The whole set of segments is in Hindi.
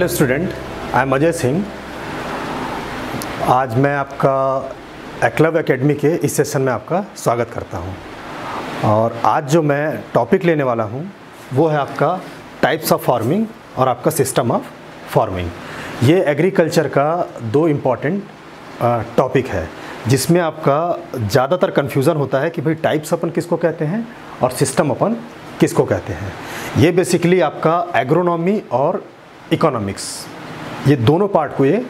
Hello student, I am Ajay Singh. आज मैं आपका एक्लव एकेडमी के इस सेशन में आपका स्वागत करता हूँ। और आज जो मैं टॉपिक लेने वाला हूँ, वो है आपका टाइप्स ऑफ़ फ़ार्मिंग और आपका सिस्टम ऑफ़ फ़ार्मिंग ये एग्रीकल्चर का दो इंपॉर्टेंट टॉपिक है, जिसमें आपका ज़्यादातर कन्फ्यूज़न होता है कि भाई टाइप्स अपन किसको कहते हैं और सिस्टम अपन किसको कहते हैं। ये बेसिकली आपका एग्रोनॉमी और इकोनॉमिक्स ये दोनों पार्ट को ये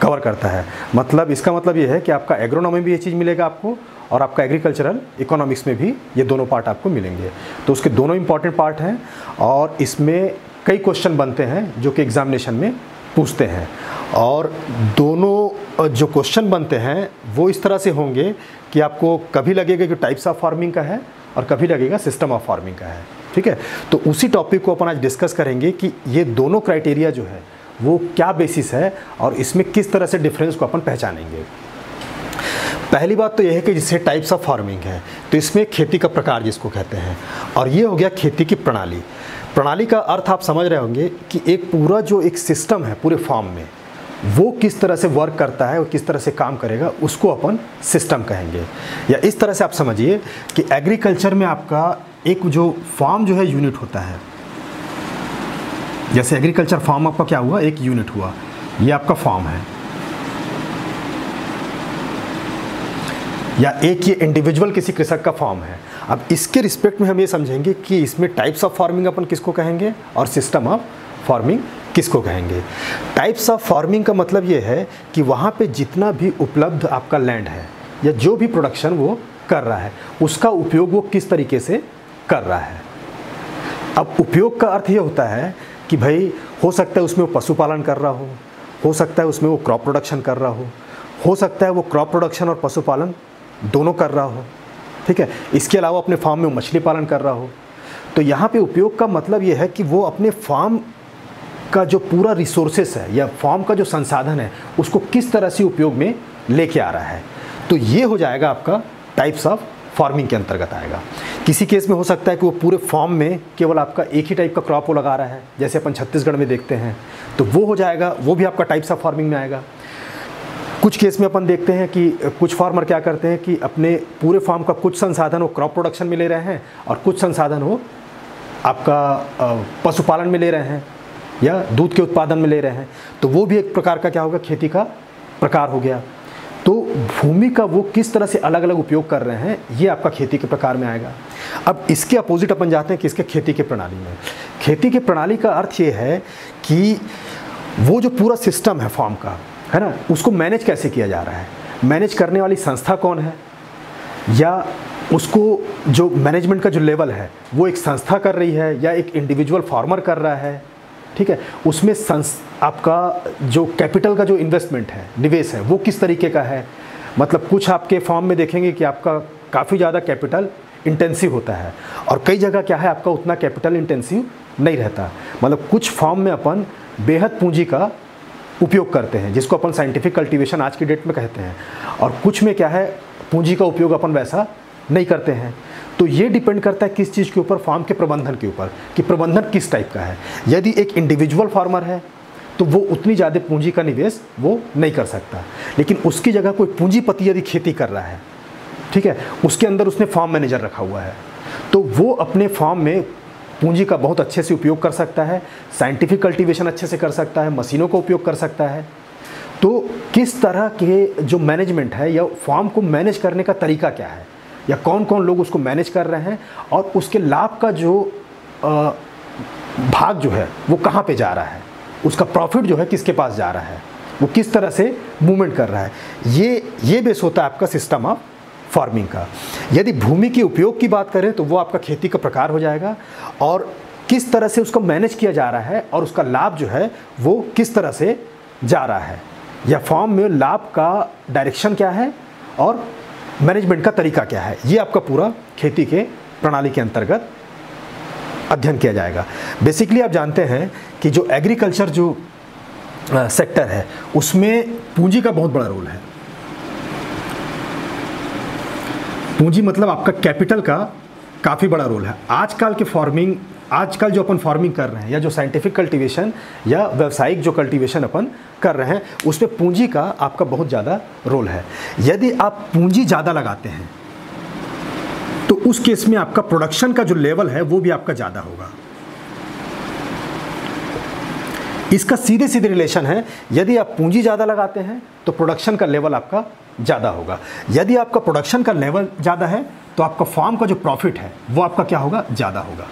कवर करता है। मतलब इसका मतलब ये है कि आपका एग्रोनॉमी भी ये चीज़ मिलेगा आपको और आपका एग्रीकल्चरल इकोनॉमिक्स में भी ये दोनों पार्ट आपको मिलेंगे। तो उसके दोनों इंपॉर्टेंट पार्ट हैं और इसमें कई क्वेश्चन बनते हैं जो कि एग्जामिनेशन में पूछते हैं। और दोनों जो क्वेश्चन बनते हैं वो इस तरह से होंगे कि आपको कभी लगेगा कि टाइप्स ऑफ़ फ़ार्मिंग का है और कभी लगेगा सिस्टम ऑफ़ फ़ार्मिंग का है। ठीक है? तो उसी टॉपिक को अपन आज डिस्कस करेंगे कि ये दोनों क्राइटेरिया जो है, वो क्या बेसिस है और इसमें किस तरह से डिफरेंस को अपन पहचानेंगे। पहली बात तो यह है कि जिससे टाइप्स ऑफ़ फ़ार्मिंग है तो इसमें खेती का प्रकार जिसको कहते हैं, और ये हो गया खेती की प्रणाली। प्रणाली का अर्थ आप समझ रहे होंगे कि एक पूरा जो एक सिस्टम है, पूरे फॉर्म में वो किस तरह से वर्क करता है और किस तरह से काम करेगा, उसको अपन सिस्टम कहेंगे। या इस तरह से आप समझिए कि एग्रीकल्चर में आपका एक जो फार्म जो है यूनिट होता है। जैसे एग्रीकल्चर फार्म आपका क्या हुआ? एक यूनिट हुआ। ये आपका फार्म है। या एक ये इंडिविजुअल किसी कृषक का फार्म है। अब इसके रिस्पेक्ट में हम ये समझेंगे कि इसमें टाइप्स ऑफ़ फ़ार्मिंग अपन किसको कहेंगे? और सिस्टम ऑफ़ फ़ार्मिंग किसको कहेंगे? टाइप्स ऑफ़ फ़ार्मिंग का मतलब ये है कि वहाँ पे जितना भी उपलब्ध आपका लैंड है, या जो भी प्रोडक्शन वो कर रहा है, उसका उपयोग वो किस तरीके से कर रहा है? अब उपयोग का अर्थ ये होता है कि भाई, हो सकता है उसमें वो पशुपालन कर रहा हो हो सकता है उसमें वो क्रॉप प्रोडक्शन कर रहा हो हो सकता है वो क्रॉप प्रोडक्शन और पशुपालन दोनों कर रहा हो, ठीक है? इसके अलावा अपने फार्म में मछली पालन कर रहा हो। तो यहाँ पे उपयोग का मतलब ये है कि वो अपने फार्म का जो पूरा रिसोर्सेस है या फॉर्म का जो संसाधन है, उसको किस तरह से उपयोग में लेके आ रहा है? तो ये हो जाएगा आपका टाइप्स ऑफ़ फ़ार्मिंग के अंतर्गत आएगा। किसी केस में हो सकता है कि वो पूरे फार्म में केवल आपका एक ही टाइप का क्रॉप वो लगा रहा है, जैसे अपन छत्तीसगढ़ में देखते हैं तो वो हो जाएगा, वो भी आपका टाइप्स ऑफ़ फ़ार्मिंग में आएगा। कुछ केस में अपन देखते हैं कि कुछ फार्मर क्या करते हैं कि अपने पूरे फार्म का कुछ संसाधन वो क्रॉप प्रोडक्शन में ले रहे हैं और कुछ संसाधन वो आपका पशुपालन में ले रहे हैं। या दूध के उत्पादन में ले रहे हैं तो वो भी एक प्रकार का क्या होगा? खेती का प्रकार हो गया। तो भूमि का वो किस तरह से अलग अलग उपयोग कर रहे हैं, ये आपका खेती के प्रकार में आएगा। अब इसके अपोजिट अपन जाते हैं कि इसके खेती के प्रणाली में। खेती के प्रणाली का अर्थ ये है कि वो जो पूरा सिस्टम है फॉर्म का, है ना, उसको मैनेज कैसे किया जा रहा है? मैनेज करने वाली संस्था कौन है? या उसको जो मैनेजमेंट का जो लेवल है, वो एक संस्था कर रही है या एक इंडिविजुअल फार्मर कर रहा है? ठीक है? उसमें संस, आपका जो कैपिटल का जो इन्वेस्टमेंट है, निवेश है, वो किस तरीके का है? मतलब कुछ आपके फॉर्म में देखेंगे कि आपका काफ़ी ज़्यादा कैपिटल इंटेंसिव होता है और कई जगह क्या है, आपका उतना कैपिटल इंटेंसिव नहीं रहता। मतलब कुछ फॉर्म में अपन बेहद पूंजी का उपयोग करते हैं, जिसको अपन साइंटिफिक कल्टीवेशन आज की डेट में कहते हैं। और कुछ में क्या है, पूंजी का उपयोग अपन वैसा नहीं करते हैं। तो ये डिपेंड करता है किस चीज़ के ऊपर फार्म के प्रबंधन के ऊपर, कि प्रबंधन किस टाइप का है। यदि एक इंडिविजुअल फार्मर है तो वो उतनी ज़्यादा पूंजी का निवेश वो नहीं कर सकता। लेकिन उसकी जगह कोई पूंजीपति यदि खेती कर रहा है, ठीक है, उसके अंदर उसने फार्म मैनेजर रखा हुआ है तो वो अपने फार्म में पूंजी का बहुत अच्छे से उपयोग कर सकता है साइंटिफिक कल्टीवेशन अच्छे से कर सकता है, मशीनों का उपयोग कर सकता है। तो किस तरह के जो मैनेजमेंट है या फार्म को मैनेज करने का तरीका क्या है? या कौन कौन लोग उसको मैनेज कर रहे हैं और उसके लाभ का जो भाग जो है, वो कहाँ पे जा रहा है? उसका प्रॉफिट जो है किसके पास जा रहा है? वो किस तरह से मूवमेंट कर रहा है? ये ये बेस होता है आपका सिस्टम ऑफ़ फ़ार्मिंग का। यदि भूमि के उपयोग की बात करें तो वो आपका खेती का प्रकार हो जाएगा और किस तरह से उसको मैनेज किया जा रहा है और उसका लाभ जो है, वो किस तरह से जा रहा है? या फॉर्म में लाभ का डायरेक्शन क्या है? और मैनेजमेंट का तरीका क्या है? ये आपका पूरा खेती के प्रणाली के अंतर्गत अध्ययन किया जाएगा। बेसिकली आप जानते हैं कि जो एग्रीकल्चर जो सेक्टर है, उसमें पूंजी का बहुत बड़ा रोल है। पूंजी मतलब आपका कैपिटल का काफ़ी बड़ा रोल है। आजकल के फ़ार्मिंग आजकल जो अपन फ़ार्मिंग कर रहे हैं, या जो साइंटिफिक कल्टीवेशन या व्यावसायिक जो कल्टीवेशन अपन कर रहे हैं उसमें पूंजी का आपका बहुत ज़्यादा रोल है। यदि आप पूंजी ज़्यादा लगाते हैं तो उस केस में आपका प्रोडक्शन का जो लेवल है, वो भी आपका ज़्यादा होगा। इसका सीधे सीधे रिलेशन है, यदि आप पूंजी ज़्यादा लगाते हैं तो प्रोडक्शन का लेवल आपका ज़्यादा होगा। यदि आपका प्रोडक्शन का लेवल ज़्यादा है तो आपका फार्म का जो प्रॉफिट है, वो आपका क्या होगा? ज़्यादा होगा।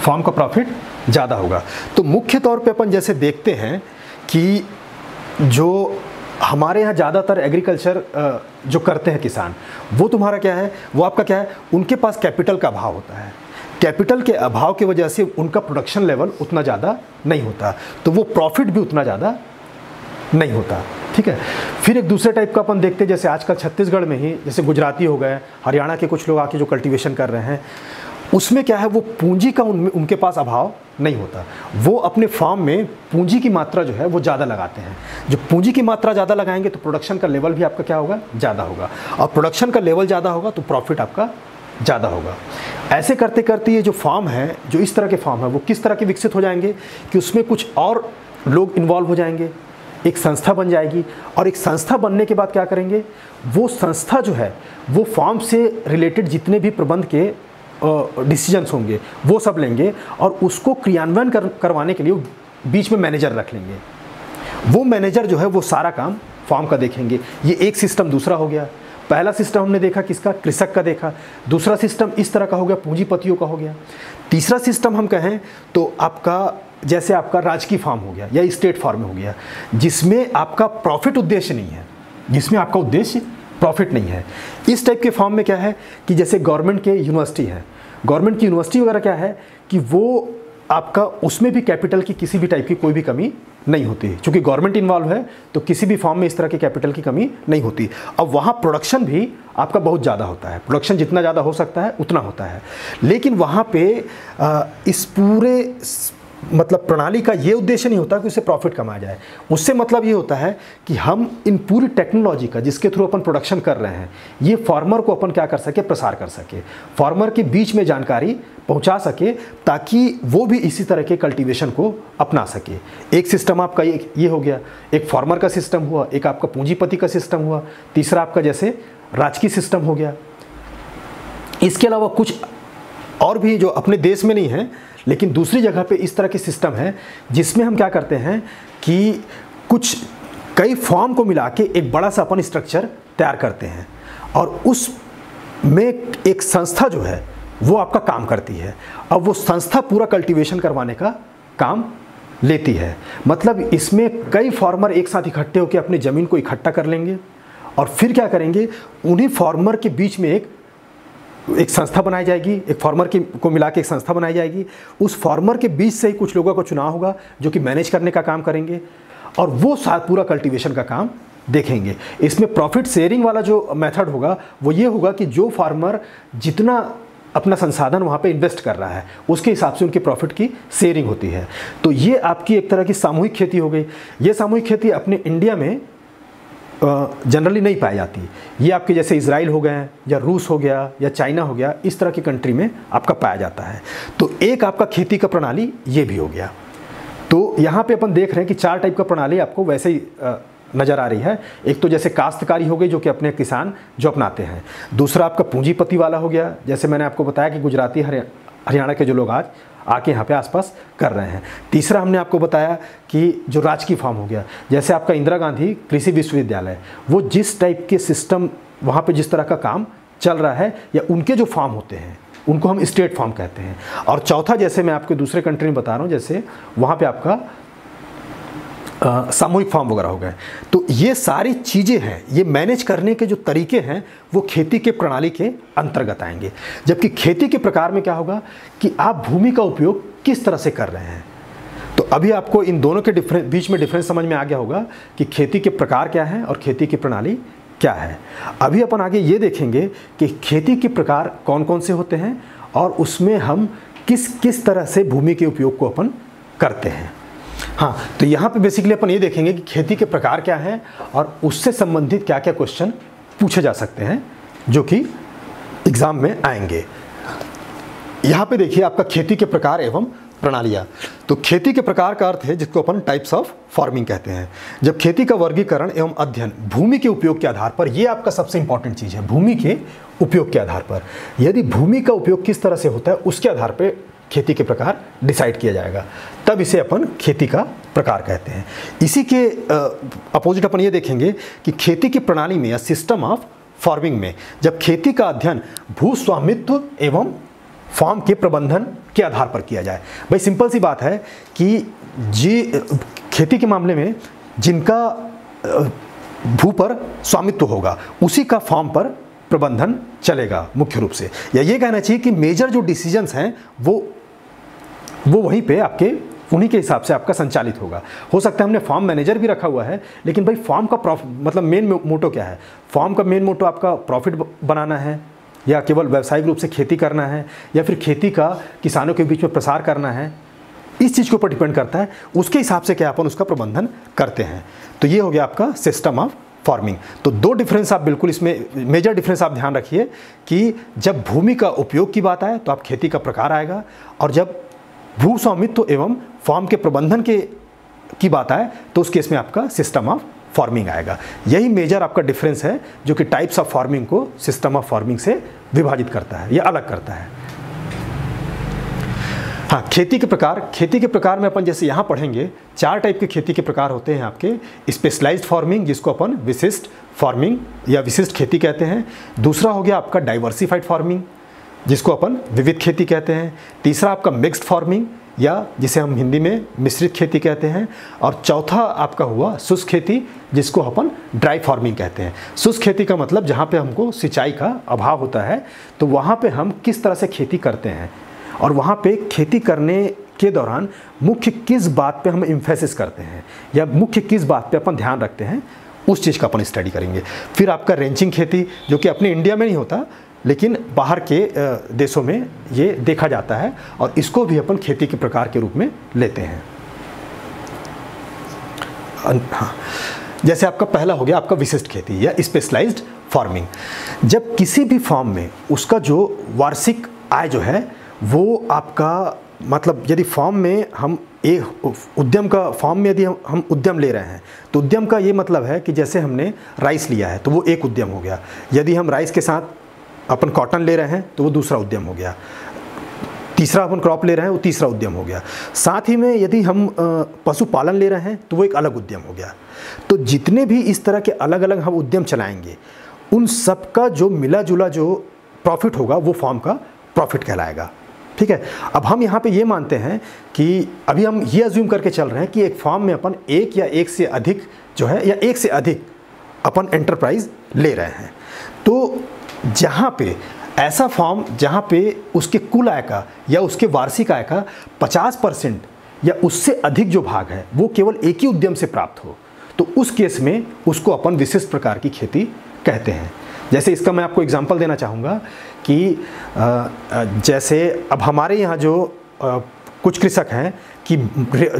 फार्म का प्रॉफिट ज़्यादा होगा। तो मुख्य तौर पे अपन जैसे देखते हैं कि जो हमारे यहाँ ज़्यादातर एग्रीकल्चर जो करते हैं किसान, वो तुम्हारा क्या है? वो आपका क्या है? उनके पास कैपिटल का अभाव होता है। कैपिटल के अभाव की वजह से उनका प्रोडक्शन लेवल उतना ज़्यादा नहीं होता। तो वो प्रॉफिट भी उतना ज़्यादा नहीं होता। ठीक है? फिर एक दूसरे टाइप का अपन देखते हैं, जैसे आजकल छत्तीसगढ़ में ही, जैसे गुजराती हो गए, हरियाणा के कुछ लोग आके जो कल्टीवेशन कर रहे हैं उसमें क्या है, वो पूंजी का उनमें उनके पास अभाव नहीं होता। वो अपने फार्म में पूंजी की मात्रा जो है, वो ज़्यादा लगाते हैं। जो पूंजी की मात्रा ज़्यादा लगाएँगे तो प्रोडक्शन का लेवल भी आपका क्या होगा? ज़्यादा होगा। और प्रोडक्शन का लेवल ज़्यादा होगा तो प्रॉफिट आपका ज़्यादा होगा। ऐसे करते करते ये जो फार्म है, जो इस तरह के फार्म है, वो किस तरह के विकसित हो जाएँगे कि उसमें कुछ और लोग इन्वॉल्व हो जाएँगे? एक संस्था बन जाएगी। और एक संस्था बनने के बाद क्या करेंगे? वो संस्था जो है, वो फार्म से रिलेटेड जितने भी प्रबंध के डिसीजंस होंगे वो सब लेंगे और उसको क्रियान्वयन कर, करवाने के लिए बीच में मैनेजर रख लेंगे। वो मैनेजर जो है वो सारा काम फार्म का देखेंगे। ये एक सिस्टम दूसरा हो गया। पहला सिस्टम हमने देखा किसका? कृषक का देखा। दूसरा सिस्टम इस तरह का हो गया पूंजीपतियों का हो गया। तीसरा सिस्टम हम कहें तो आपका जैसे आपका राजकीय फार्म हो गया या स्टेट फार्म हो गया जिसमें आपका प्रॉफिट उद्देश्य नहीं है। जिसमें आपका उद्देश्य प्रॉफिट नहीं है। इस टाइप के फॉर्म में क्या है कि जैसे गवर्नमेंट के यूनिवर्सिटी है। गवर्नमेंट की यूनिवर्सिटी वगैरह क्या है कि वो आपका उसमें भी कैपिटल की किसी भी टाइप की कोई भी कमी नहीं होती। क्योंकि गवर्नमेंट इन्वॉल्व है तो किसी भी फॉर्म में इस तरह के कैपिटल की कमी नहीं होती। अब वहाँ प्रोडक्शन भी आपका बहुत ज़्यादा होता है। प्रोडक्शन जितना ज़्यादा हो सकता है, उतना होता है। लेकिन वहाँ पे इस पूरे मतलब प्रणाली का ये उद्देश्य नहीं होता कि उससे प्रॉफिट कमाया जाए। उससे मतलब ये होता है कि हम इन पूरी टेक्नोलॉजी का, जिसके थ्रू अपन प्रोडक्शन कर रहे हैं, ये फार्मर को अपन क्या कर सके, प्रसार कर सके। फार्मर के बीच में जानकारी पहुँचा सके, ताकि वो भी इसी तरह के कल्टीवेशन को अपना सके। एक सिस्टम आपका ये ये हो गया। एक फार्मर का सिस्टम हुआ, एक आपका पूंजीपति का सिस्टम हुआ, तीसरा आपका जैसे राजकीय सिस्टम हो गया। इसके अलावा कुछ और भी जो अपने देश में नहीं है लेकिन दूसरी जगह पे इस तरह के सिस्टम है, जिसमें हम क्या करते हैं कि कुछ कई फॉर्म को मिला के एक बड़ा सा अपन स्ट्रक्चर तैयार करते हैं और उस में एक संस्था जो है, वो आपका काम करती है। अब वो संस्था पूरा कल्टीवेशन करवाने का काम लेती है। मतलब इसमें कई फार्मर एक साथ इकट्ठे होकर अपनी ज़मीन को इकट्ठा कर लेंगे और फिर क्या करेंगे, उन्हीं फार्मर के बीच में एक एक संस्था बनाई जाएगी, एक फार्मर की, को मिला के एक संस्था बनाई जाएगी। उस फार्मर के बीच से ही कुछ लोगों का चुनाव होगा, जो कि मैनेज करने का काम करेंगे और वो साथ पूरा कल्टीवेशन का काम देखेंगे। इसमें प्रॉफिट शेयरिंग वाला जो मेथड होगा, वो ये होगा कि जो फार्मर जितना अपना संसाधन वहाँ पे इन्वेस्ट कर रहा है, उसके हिसाब से उनकी प्रॉफिट की शेयरिंग होती है। तो ये आपकी एक तरह की सामूहिक खेती हो गई। ये सामूहिक खेती अपने इंडिया में जनरली नहीं पाई जाती। ये आपके जैसे इसराइल हो गए, या रूस हो गया, या चाइना हो गया, इस तरह की कंट्री में आपका पाया जाता है। तो एक आपका खेती का प्रणाली ये भी हो गया। तो यहाँ पे अपन देख रहे हैं कि चार टाइप का प्रणाली आपको वैसे ही नज़र आ रही है। एक तो जैसे काश्तकारी हो गई जो कि अपने किसान जो अपनाते हैं। दूसरा आपका पूंजीपति वाला हो गया। जैसे मैंने आपको बताया कि गुजराती हरियाणा के जो लोग आज आके यहाँ पे आसपास कर रहे हैं। तीसरा हमने आपको बताया कि जो राजकीय फार्म हो गया, जैसे आपका इंदिरा गांधी कृषि विश्वविद्यालय, वो जिस टाइप के सिस्टम वहाँ पर जिस तरह का काम चल रहा है या उनके जो फार्म होते हैं, उनको हम स्टेट फार्म कहते हैं। और चौथा, जैसे मैं आपको दूसरे कंट्री में बता रहा हूँ, जैसे वहाँ पर आपका सामूहिक फार्म वगैरह हो गए। तो ये सारी चीज़ें हैं, ये मैनेज करने के जो तरीके हैं, वो खेती के प्रणाली के अंतर्गत आएँगे। जबकि खेती के प्रकार में क्या होगा कि आप भूमि का उपयोग किस तरह से कर रहे हैं। तो अभी आपको इन दोनों के डिफरेंस बीच में डिफरेंस समझ में आ गया होगा कि खेती के प्रकार क्या हैं और खेती की प्रणाली क्या है। अभी अपन आगे ये देखेंगे कि खेती के प्रकार कौन कौन से होते हैं और उसमें हम किस किस तरह से भूमि के उपयोग को अपन करते हैं। हाँ तो यहाँ पे बेसिकली अपन ये देखेंगे कि खेती के प्रकार क्या हैं और उससे संबंधित क्या क्या क्वेश्चन पूछे जा सकते हैं, जो कि एग्ज़ाम में आएँगे। यहाँ पे देखिए आपका खेती के प्रकार एवं प्रणालियाँ। तो खेती के प्रकार का अर्थ है, जिसको अपन टाइप्स ऑफ़ फ़ार्मिंग कहते हैं। जब खेती का वर्गीकरण एवं अध्ययन भूमि के उपयोग के आधार पर यह आपका सबसे इंपॉर्टेंट चीज़ है, भूमि के उपयोग के आधार पर। यदि भूमि का उपयोग किस तरह से होता है, उसके आधार पर खेती के प्रकार डिसाइड किया जाएगा। तब इसे अपन खेती का प्रकार कहते हैं। इसी के अपोजिट अपन ये देखेंगे कि खेती की प्रणाली में या सिस्टम ऑफ़ फ़ार्मिंग में जब खेती का अध्ययन भू स्वामित्व एवं फार्म के प्रबंधन के आधार पर किया जाए। भाई सिंपल सी बात है कि जी, खेती के मामले में जिनका भू पर स्वामित्व होगा, उसी का फार्म पर प्रबंधन चलेगा मुख्य रूप से। या ये कहना चाहिए कि मेजर जो डिसीजंस हैं, वो वो वहीं पे आपके, उन्हीं के हिसाब से आपका संचालित होगा। हो सकता है हमने फार्म मैनेजर भी रखा हुआ है, लेकिन भाई फार्म का प्रॉफिट मतलब मेन मोटो क्या है? फार्म का मेन मोटो आपका प्रॉफिट बनाना है, या केवल व्यावसायिक रूप से खेती करना है, या फिर खेती का किसानों के बीच में प्रसार करना है, इस चीज़ के ऊपर डिपेंड करता है। उसके हिसाब से क्या अपन उसका प्रबंधन करते हैं। तो ये हो गया आपका सिस्टम ऑफ़ फ़ार्मिंग तो दो डिफरेंस आप बिल्कुल इसमें मेजर डिफरेंस आप ध्यान रखिए कि जब भूमि का उपयोग की बात आए तो आप खेती का प्रकार आएगा, और जब भू स्वामित्व एवं फार्म के प्रबंधन के, की बात आए तो उस केस में आपका सिस्टम ऑफ़ फ़ार्मिंग आएगा। यही मेजर आपका डिफरेंस है, जो कि टाइप्स ऑफ़ फ़ार्मिंग को सिस्टम ऑफ़ फ़ार्मिंग से विभाजित करता है, या अलग करता है। हाँ खेती के प्रकार, खेती के प्रकार में अपन जैसे यहाँ पढ़ेंगे, चार टाइप के खेती के प्रकार होते हैं आपके। स्पेशलाइज्ड फ़ार्मिंग जिसको अपन विशिष्ट फ़ार्मिंग या विशिष्ट खेती कहते हैं। दूसरा हो गया आपका डाइवर्सिफाइड फ़ार्मिंग जिसको अपन विविध खेती कहते हैं। तीसरा आपका मिक्स्ड फ़ार्मिंग या जिसे हम हिंदी में मिश्रित खेती कहते हैं। और चौथा आपका हुआ शुष्क खेती, जिसको अपन ड्राई फ़ार्मिंग कहते हैं। शुष्क खेती का मतलब जहाँ पे हमको सिंचाई का अभाव होता है तो वहाँ पे हम किस तरह से खेती करते हैं? और वहाँ पे खेती करने के दौरान मुख्य किस बात पे हम इम्फेसिस करते हैं, या मुख्य किस बात पे अपन ध्यान रखते हैं, उस चीज़ का अपन स्टडी करेंगे। फिर आपका रेंचिंग खेती, जो कि अपने इंडिया में नहीं होता लेकिन बाहर के देशों में ये देखा जाता है और इसको भी अपन खेती के प्रकार के रूप में लेते हैं। हाँ। जैसे आपका पहला हो गया आपका विशिष्ट खेती, या स्पेशलाइज्ड फ़ार्मिंग जब किसी भी फार्म में उसका जो वार्षिक आय जो है, वो आपका मतलब यदि फॉर्म में हम एक उद्यम का फॉर्म में यदि हम उद्यम ले रहे हैं तो उद्यम का ये मतलब है कि जैसे हमने राइस लिया है तो वो एक उद्यम हो गया। यदि हम राइस के साथ अपन कॉटन ले रहे हैं तो वो दूसरा उद्यम हो गया। तीसरा अपन क्रॉप ले रहे हैं, वो तीसरा उद्यम हो गया। साथ ही में यदि हम पशुपालन ले रहे हैं तो वो एक अलग उद्यम हो गया। तो जितने भी इस तरह के अलग अलग हम उद्यम चलाएँगे, उन सब का जो मिला जुला जो प्रॉफिट होगा, वो फॉर्म का प्रॉफिट कहलाएगा। ठीक है? अब हम यहाँ पे ये मानते हैं कि अभी हम ये अज्यूम करके चल रहे हैं कि एक फॉर्म में अपन एक या एक से अधिक जो है, या एक से अधिक अपन एंटरप्राइज ले रहे हैं। तो जहाँ पे ऐसा फॉर्म, जहाँ पे उसके कुल आय का या उसके वार्षिक आय का 50 परसेंट या उससे अधिक जो भाग है, वो केवल एक ही उद्यम से प्राप्त हो तो उस केस में उसको अपन विशिष्ट प्रकार की खेती कहते हैं। जैसे इसका मैं आपको एग्जांपल देना चाहूँगा कि जैसे अब हमारे यहाँ जो कुछ कृषक हैं कि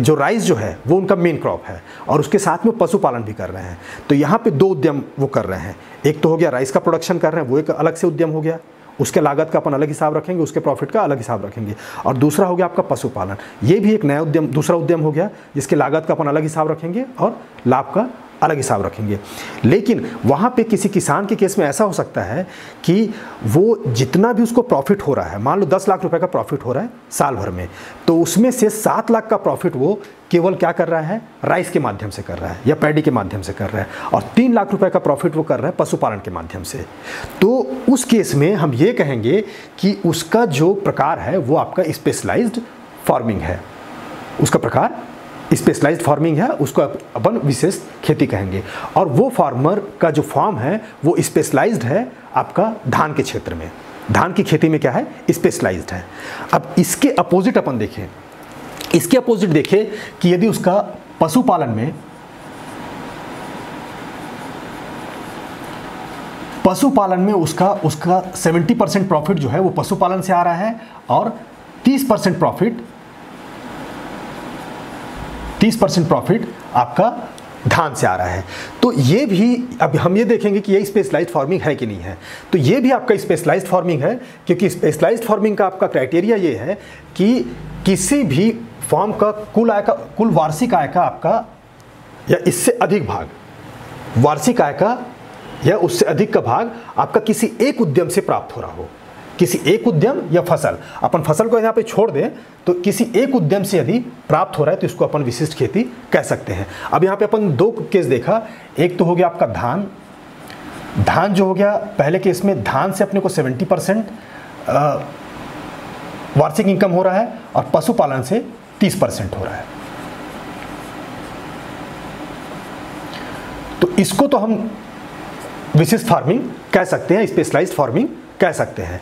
जो राइस जो है, वो उनका मेन क्रॉप है और उसके साथ में पशुपालन भी कर रहे हैं। तो यहाँ पे दो उद्यम वो कर रहे हैं। एक तो हो गया राइस का प्रोडक्शन कर रहे हैं, वो एक अलग से उद्यम हो गया। उसके लागत का अपन अलग हिसाब रखेंगे, उसके प्रॉफिट का अलग हिसाब रखेंगे। और दूसरा हो गया आपका पशुपालन। ये भी एक नया उद्यम, दूसरा उद्यम हो गया, जिसके लागत का अपन अलग हिसाब रखेंगे और लाभ का अलग हिसाब रखेंगे। लेकिन वहाँ पे किसी किसान के केस में ऐसा हो सकता है कि वो जितना भी उसको प्रॉफिट हो रहा है, मान लो दस लाख रुपए का प्रॉफिट हो रहा है साल भर में तो उसमें से सात लाख का प्रॉफिट वो केवल क्या कर रहा है? राइस के माध्यम से कर रहा है या पैडी के माध्यम से कर रहा है और तीन लाख रुपए का प्रॉफिट वो कर रहा है पशुपालन के माध्यम से। तो उस केस में हम ये कहेंगे कि उसका जो प्रकार है वो आपका स्पेशलाइज्ड फ़ार्मिंग है। उसका प्रकार स्पेशलाइज्ड फ़ार्मिंग है, उसको अपन विशेष खेती कहेंगे। और वो फार्मर का जो फार्म है, वो स्पेशलाइज्ड है आपका धान के क्षेत्र में। धान की खेती में क्या है? स्पेशलाइज्ड है। अब इसके अपोजिट अपन देखें। इसके अपोजिट देखें कि यदि उसका पशुपालन में पशुपालन में उसका उसका 70 परसेंट प्रॉफिट जो है, वो पशुपालन से आ रहा है, और 30 परसेंट प्रॉफिट तीस परसेंट प्रॉफिट आपका धान से आ रहा है। तो ये भी, अब हम ये देखेंगे कि ये स्पेशलाइज्ड फ़ार्मिंग है कि नहीं है। तो ये भी आपका स्पेशलाइज्ड फ़ार्मिंग है, क्योंकि स्पेशलाइज्ड फ़ार्मिंग का आपका क्राइटेरिया ये है कि किसी भी फॉर्म का कुल आय का, कुल वार्षिक आय का आपका या इससे अधिक भाग, वार्षिक आय का या उससे अधिक का भाग आपका किसी एक उद्यम से प्राप्त हो रहा हो। किसी एक उद्यम या फ़सल। अपन फ़सल को यहाँ पे छोड़ दें तो किसी एक उद्यम से यदि प्राप्त हो रहा है तो इसको अपन विशिष्ट खेती कह सकते हैं। अब यहाँ पे अपन दो केस देखा। एक तो हो गया आपका धान। धान जो हो गया, पहले केस में धान से अपने को 70 परसेंट वार्षिक इनकम हो रहा है और पशुपालन से 30 परसेंट हो रहा है। तो इसको तो हम विशिष्ट फ़ार्मिंग कह सकते हैं, स्पेशलाइज्ड फ़ार्मिंग कह सकते हैं।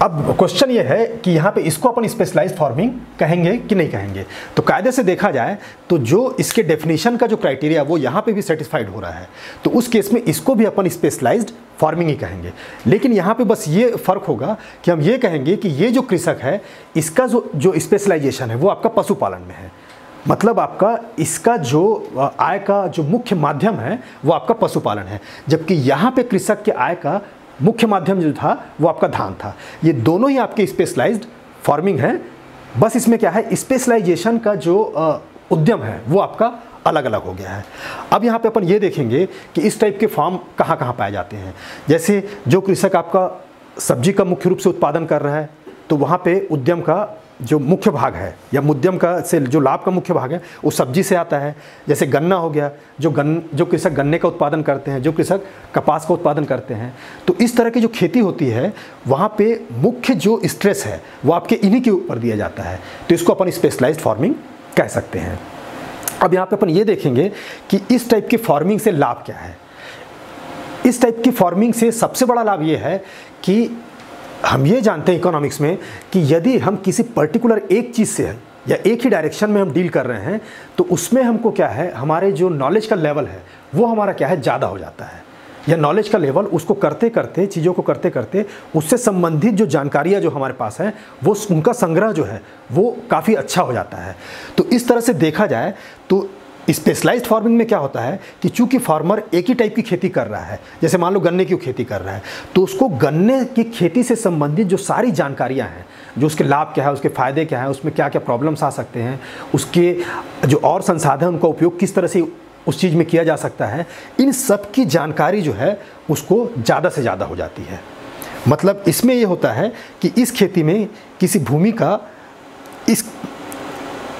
अब क्वेश्चन ये है कि यहाँ पे इसको अपन स्पेशलाइज फ़ार्मिंग कहेंगे कि नहीं कहेंगे। तो कायदे से देखा जाए तो जो इसके डेफिनेशन का जो क्राइटेरिया वो यहाँ पे भी सेटिस्फाइड हो रहा है। तो उस केस में इसको भी अपन स्पेशलाइज्ड फ़ार्मिंग ही कहेंगे। लेकिन यहाँ पे बस ये फ़र्क होगा कि हम ये कहेंगे कि ये जो कृषक है, इसका जो जो स्पेशलाइजेशन है, वो आपका पशुपालन में है। मतलब आपका, इसका जो आय का जो मुख्य माध्यम है, वो आपका पशुपालन है। जबकि यहाँ पे कृषक के आय का मुख्य माध्यम जो था, वो आपका धान था। ये दोनों ही आपके स्पेशलाइज्ड फ़ार्मिंग है। बस इसमें क्या है स्पेशलाइजेशन का जो उद्यम है, वो आपका अलग अलग हो गया है। अब यहाँ पे अपन ये देखेंगे कि इस टाइप के फार्म कहाँ कहाँ पाए जाते हैं। जैसे जो कृषक आपका सब्ज़ी का मुख्य रूप से उत्पादन कर रहा है तो वहाँ पे उद्यम का जो मुख्य भाग है, या मुद्यम का से जो लाभ का मुख्य भाग है, वो सब्ज़ी से आता है। जैसे गन्ना हो गया, जो गन, जो कृषक गन्ने का उत्पादन करते हैं, जो कृषक कपास का उत्पादन करते हैं तो इस तरह की जो खेती होती है, वहाँ पे मुख्य जो स्ट्रेस है, वो आपके इन्हीं के ऊपर दिया जाता है। तो इसको अपन स्पेशलाइज्ड फ़ार्मिंग कह सकते हैं। अब यहाँ पे अपन ये देखेंगे कि इस टाइप की फ़ार्मिंग से लाभ क्या है। इस टाइप की फ़ार्मिंग से सबसे बड़ा लाभ ये है कि हम ये जानते हैं इकोनॉमिक्स में कि यदि हम किसी पर्टिकुलर एक चीज़ से या एक ही डायरेक्शन में हम डील कर रहे हैं तो उसमें हमको क्या है, हमारे जो नॉलेज का लेवल है, वो हमारा क्या है, ज़्यादा हो जाता है। या नॉलेज का लेवल उसको करते करते, चीज़ों को करते करते, उससे संबंधित जो जानकारियाँ जो हमारे पास हैं, वो उनका संग्रह जो है, वो काफ़ी अच्छा हो जाता है। तो इस तरह से देखा जाए तो स्पेशलाइज्ड फ़ार्मिंग में क्या होता है कि चूँकि फार्मर एक ही टाइप की खेती कर रहा है, जैसे मान लो गन्ने की खेती कर रहा है तो उसको गन्ने की खेती से संबंधित जो सारी जानकारियाँ हैं, जो उसके लाभ क्या है, उसके फ़ायदे क्या हैं, उसमें क्या क्या प्रॉब्लम्स आ सकते हैं, उसके जो और संसाधन उनका उपयोग किस तरह से उस चीज़ में किया जा सकता है, इन सब की जानकारी जो है, उसको ज़्यादा से ज़्यादा हो जाती है। मतलब इसमें यह होता है कि इस खेती में किसी भूमि का, इस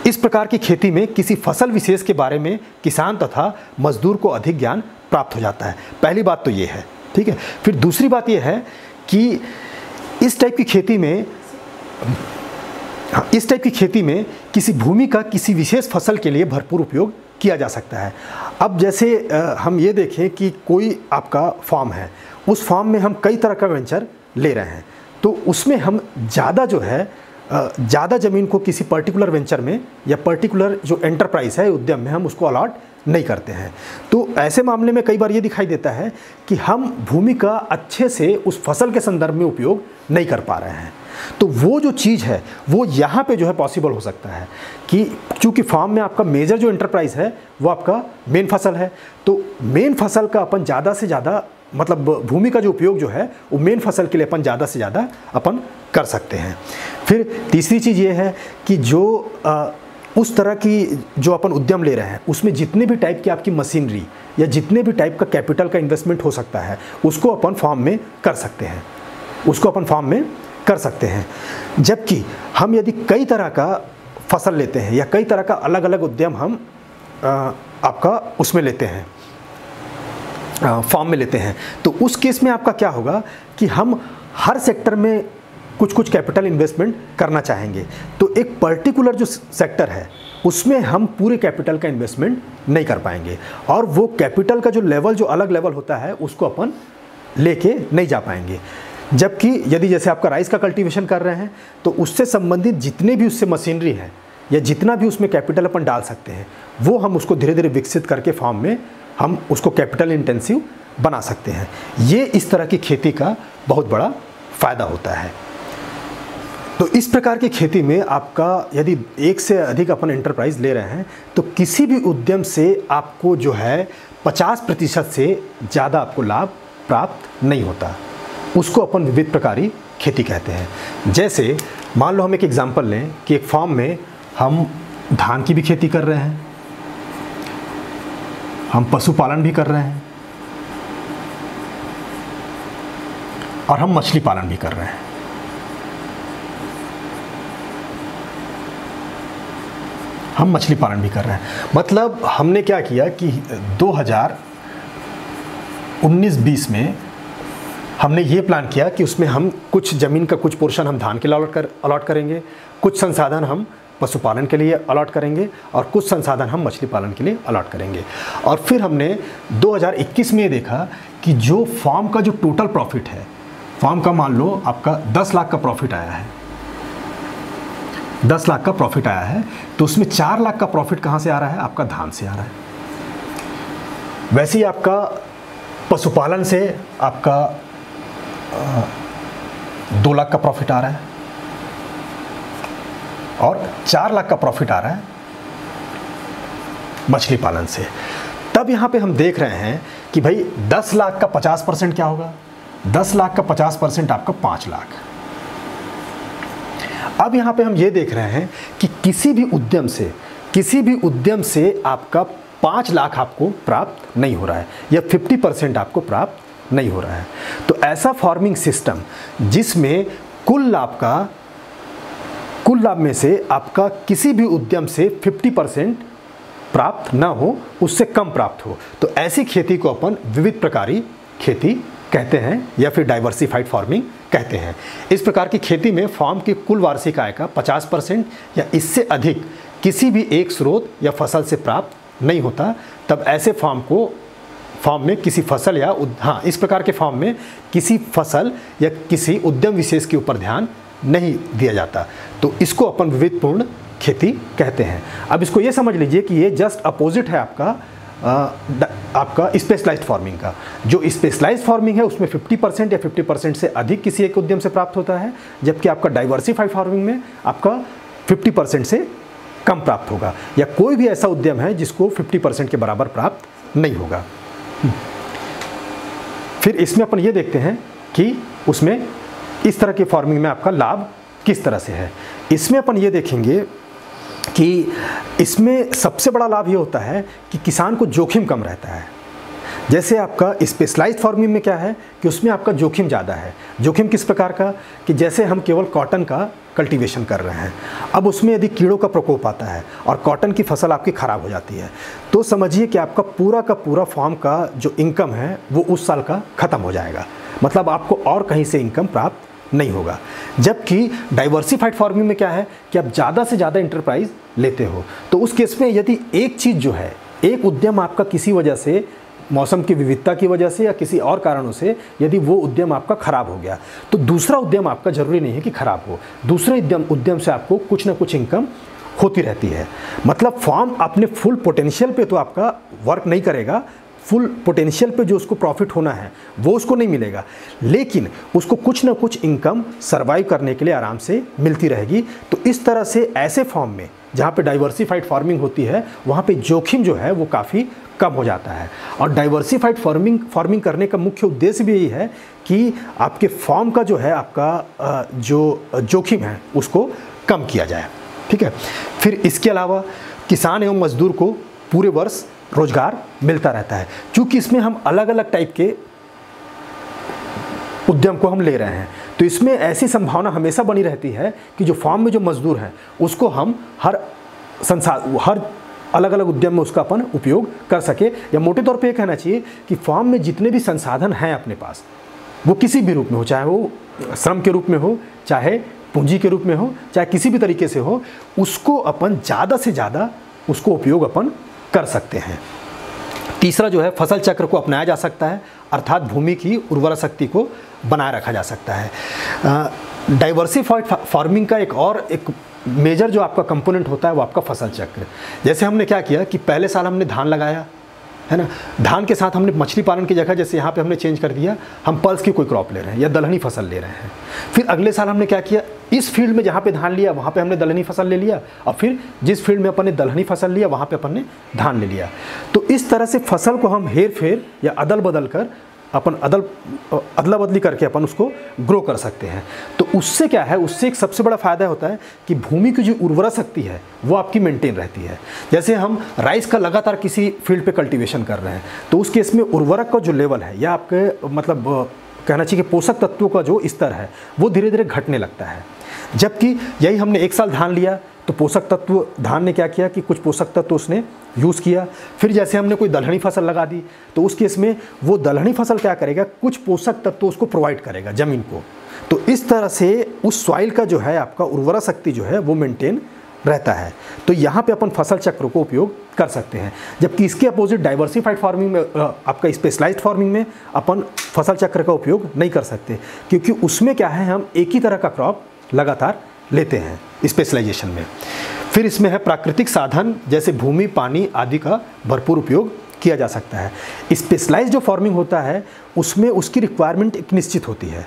इस प्रकार की खेती में किसी फ़सल विशेष के बारे में किसान तथा मजदूर को अधिक ज्ञान प्राप्त हो जाता है। पहली बात तो ये है ठीक है? फिर दूसरी बात यह है कि इस टाइप की खेती में हाँ, इस टाइप की खेती में किसी भूमि का किसी विशेष फ़सल के लिए भरपूर उपयोग किया जा सकता है। अब जैसे हम ये देखें कि कोई आपका फार्म है उस फार्म में हम कई तरह का वेंचर ले रहे हैं। तो उसमें हम ज़्यादा जो है ज़्यादा ज़मीन को किसी पर्टिकुलर वेंचर में या पर्टिकुलर जो एंटरप्राइज है, उद्यम में हम उसको अलॉट नहीं करते हैं। तो ऐसे मामले में कई बार ये दिखाई देता है कि हम भूमि का अच्छे से उस फ़सल के संदर्भ में उपयोग नहीं कर पा रहे हैं। तो वो जो चीज़ है, वो यहाँ पे जो है पॉसिबल हो सकता है कि चूँकि फार्म में आपका मेजर जो इंटरप्राइज है, वो आपका मेन फ़सल है। तो मेन फ़सल का अपन ज़्यादा से ज़्यादा मतलब भूमि का जो उपयोग जो है वो मेन फ़सल के लिए अपन ज़्यादा से ज़्यादा अपन कर सकते हैं। फिर तीसरी चीज़ ये है कि जो आ, उस तरह की जो अपन उद्यम ले रहे हैं उसमें जितने भी टाइप की आपकी मशीनरी या जितने भी टाइप का कैपिटल का इन्वेस्टमेंट हो सकता है उसको अपन फॉर्म में कर सकते हैं। उसको अपन फॉर्म में कर सकते हैं। जबकि हम यदि कई तरह का फ़सल लेते हैं या कई तरह का अलग अलग उद्यम हम आ, आपका उसमें लेते हैं। फॉर्म में लेते हैं। तो उस केस में आपका क्या होगा कि हम हर सेक्टर में कुछ कुछ कैपिटल इन्वेस्टमेंट करना चाहेंगे। तो एक पर्टिकुलर जो सेक्टर है, उसमें हम पूरे कैपिटल का इन्वेस्टमेंट नहीं कर पाएँगे। और वो कैपिटल का जो लेवल जो अलग लेवल होता है, उसको अपन लेके नहीं जा पाएँगे। जबकि यदि जैसे आपका राइस का कल्टीवेशन कर रहे हैं तो उससे संबंधित जितने भी उससे मशीनरी है, या जितना भी उसमें कैपिटल अपन डाल सकते हैं, वो हम उसको धीरे धीरे विकसित करके फॉर्म में हम उसको कैपिटल इंटेंसिव बना सकते हैं। ये इस तरह की खेती का बहुत बड़ा फ़ायदा होता है। तो इस प्रकार की खेती में आपका यदि एक से अधिक अपन एंटरप्राइज ले रहे हैं तो किसी भी उद्यम से आपको जो है 50 प्रतिशत से ज़्यादा आपको लाभ प्राप्त नहीं होता। उसको अपन विविध प्रकारी खेती कहते हैं। जैसे मान लो हम एक एग्जांपल लें कि एक फार्म में हम धान की भी खेती कर रहे हैं। हम पशुपालन भी कर रहे हैं। और हम मछली पालन भी कर रहे हैं। हम मछली पालन भी कर रहे हैं। मतलब हमने क्या किया कि 2019-20 में हमने ये प्लान किया कि उसमें हम कुछ ज़मीन का कुछ पोर्शन हम धान के लिए अलॉट कर अलॉट करेंगे। कुछ संसाधन हम पशुपालन के लिए अलॉट करेंगे और कुछ संसाधन हम मछली पालन के लिए अलॉट करेंगे। और फिर हमने 2021 में देखा कि जो फार्म का जो टोटल प्रॉफिट है, फार्म का मान लो आपका 10 लाख का प्रॉफिट आया है। दस लाख का प्रॉफिट आया है तो उसमें चार लाख का प्रॉफिट कहाँ से आ रहा है? आपका धान से आ रहा है। वैसे ही आपका पशुपालन से आपका दो लाख का प्रॉफिट आ रहा है। और चार लाख का प्रॉफिट आ रहा है मछली पालन से। तब यहाँ पे हम देख रहे हैं कि भाई दस लाख का पचास परसेंट क्या होगा? दस लाख का पचास परसेंट आपका पाँच लाख। अब यहाँ पे हम ये देख रहे हैं कि किसी भी उद्यम से, किसी भी उद्यम से आपका पाँच लाख आपको प्राप्त नहीं हो रहा है या फिफ्टी परसेंट आपको प्राप्त नहीं हो रहा है। तो ऐसा फ़ार्मिंग सिस्टम जिसमें कुल लाभ का लाभ में से आपका किसी भी उद्यम से 50 परसेंट प्राप्त ना हो, उससे कम प्राप्त हो। तो ऐसी खेती को अपन विविध प्रकारी खेती कहते हैं या फिर डाइवर्सिफाइड फ़ार्मिंग कहते हैं। इस प्रकार की खेती में फार्म की कुल वार्षिक आय का 50 परसेंट या इससे अधिक किसी भी एक स्रोत या फ़सल से प्राप्त नहीं होता, तब ऐसे फार्म को फार्म में किसी फ़सल या हाँ इस प्रकार के फार्म में किसी फ़सल या किसी उद्यम विशेष के ऊपर ध्यान नहीं दिया जाता। तो इसको अपन विविधपूर्ण खेती कहते हैं। अब इसको ये समझ लीजिए कि ये जस्ट अपोजिट है आपका आ, आपका स्पेशलाइज्ड फ़ार्मिंग का। जो स्पेशलाइज्ड फ़ार्मिंग है उसमें 50 परसेंट या 50 परसेंट से अधिक किसी एक उद्यम से प्राप्त होता है जबकि आपका डाइवर्सिफाइड फ़ार्मिंग में आपका 50 परसेंट से कम प्राप्त होगा। या कोई भी ऐसा उद्यम है जिसको 50 परसेंट के बराबर प्राप्त नहीं होगा। फिर इसमें अपन ये देखते हैं कि उसमें इस तरह की फ़ार्मिंग में आपका लाभ किस तरह से है? इसमें अपन ये देखेंगे कि इसमें सबसे बड़ा लाभ ये होता है कि किसान को जोखिम कम रहता है। जैसे आपका स्पेशलाइज्ड फ़ार्मिंग में क्या है कि उसमें आपका जोखिम ज़्यादा है। जोखिम किस प्रकार का? कि जैसे हम केवल कॉटन का कल्टीवेशन कर रहे हैं, अब उसमें यदि कीड़ों का प्रकोप आता है और कॉटन की फ़सल आपकी ख़राब हो जाती है तो समझिए कि आपका पूरा का पूरा फार्म का जो इनकम है, वो उस साल का ख़त्म हो जाएगा। मतलब आपको और कहीं से इनकम प्राप्त नहीं होगा। जबकि डाइवर्सिफाइड फ़ार्मिंग में क्या है कि आप ज़्यादा से ज़्यादा इंटरप्राइज लेते हो। तो उस केस में यदि एक चीज़ जो है, एक उद्यम आपका किसी वजह से, मौसम की विविधता की वजह से या किसी और कारणों से यदि वो उद्यम आपका खराब हो गया तो दूसरा उद्यम आपका ज़रूरी नहीं है कि खराब हो। दूसरे उद्यम उद्यम से आपको कुछ ना कुछ इनकम होती रहती है। मतलब फॉर्म अपने फुल पोटेंशियल पे तो आपका वर्क नहीं करेगा फुल पोटेंशियल पे जो उसको प्रॉफिट होना है, वो उसको नहीं मिलेगा। लेकिन उसको कुछ ना कुछ इनकम सर्वाइव करने के लिए आराम से मिलती रहेगी। तो इस तरह से ऐसे फॉर्म में, जहाँ पे डाइवर्सिफाइड फ़ार्मिंग होती है, वहाँ पे जोखिम जो है, वो काफ़ी कम हो जाता है। और डाइवर्सिफाइड फ़ार्मिंग फ़ार्मिंग करने का मुख्य उद्देश्य भी यही है कि आपके फॉर्म का जो है, आपका जो जोखिम है, उसको कम किया जाए। ठीक है? फिर इसके अलावा किसान एवं मजदूर को पूरे वर्ष रोज़गार मिलता रहता है। क्योंकि इसमें हम अलग अलग टाइप के उद्यम को हम ले रहे हैं। तो इसमें ऐसी संभावना हमेशा बनी रहती है कि जो फॉर्म में जो मजदूर हैं, उसको हम हर संसार, हर अलग अलग उद्यम में उसका अपन उपयोग कर सके। या मोटे तौर पे ये कहना चाहिए कि फॉर्म में जितने भी संसाधन हैं अपने पास, वो किसी भी रूप में हो, चाहे वो श्रम के रूप में हो, चाहे पूंजी के रूप में हो, चाहे किसी भी तरीके से हो, उसको अपन ज़्यादा से ज़्यादा उसको उपयोग अपन कर सकते हैं। तीसरा जो है, फ़सल चक्र को अपनाया जा सकता है, अर्थात भूमि की उर्वरा शक्ति को बनाए रखा जा सकता है। डाइवर्सिफाइड फ़ार्मिंग का एक और, एक मेजर जो आपका कंपोनेंट होता है, वो आपका फ़सल चक्र। जैसे हमने क्या किया कि पहले साल हमने धान लगाया है ना? धान के साथ हमने मछली पालन की जगह जैसे यहाँ पे हमने चेंज कर दिया, हम पल्स की कोई क्रॉप ले रहे हैं या दलहनी फ़सल ले रहे हैं। फिर अगले साल हमने क्या किया? इस फ़ील्ड में जहाँ पे धान लिया, वहाँ पे हमने दलहनी फ़सल ले लिया और फिर जिस फ़ील्ड में अपन ने दलहनी फ़सल लिया, वहाँ पे अपन ने धान ले लिया। तो इस तरह से फ़सल को हम हेर फेर या अदल बदल कर अपन अदल अदला बदली करके अपन उसको ग्रो कर सकते हैं। तो उससे क्या है? उससे एक सबसे बड़ा फ़ायदा होता है कि भूमि की जो उर्वरा शक्ति है, वो आपकी मेंटेन रहती है। जैसे हम राइस का लगातार किसी फ़ील्ड पे कल्टीवेशन कर रहे हैं तो उस केस में उर्वरक का जो लेवल है, या आपके मतलब कहना चाहिए कि पोषक तत्वों का जो स्तर है, वो धीरे धीरे घटने लगता है। जबकि यही हमने एक साल धान लिया तो पोषक तत्व धान ने क्या किया कि कुछ पोषक तत्व उसने यूज़ किया। फिर जैसे हमने कोई दलहनी फ़सल लगा दी तो उस केस में वो दलहनी फ़सल क्या करेगा? कुछ पोषक तत्व उसको प्रोवाइड करेगा ज़मीन को। तो इस तरह से उस सॉइल का जो है, आपका उर्वरा शक्ति जो है, वो मेंटेन रहता है। तो यहाँ पे अपन फ़सल चक्र को उपयोग कर सकते हैं। जबकि इसके अपोजिट डाइवर्सिफाइड फ़ार्मिंग में आपका स्पेशलाइज्ड फ़ार्मिंग में अपन फ़सल चक्र का उपयोग नहीं कर सकते। क्योंकि उसमें क्या है, हम एक ही तरह का क्रॉप लगातार लेते हैं स्पेशलाइजेशन में। फिर इसमें है प्राकृतिक साधन, जैसे भूमि, पानी आदि का भरपूर उपयोग किया जा सकता है। स्पेशलाइज जो फ़ार्मिंग होता है, उसमें उसकी रिक्वायरमेंट एक निश्चित होती है।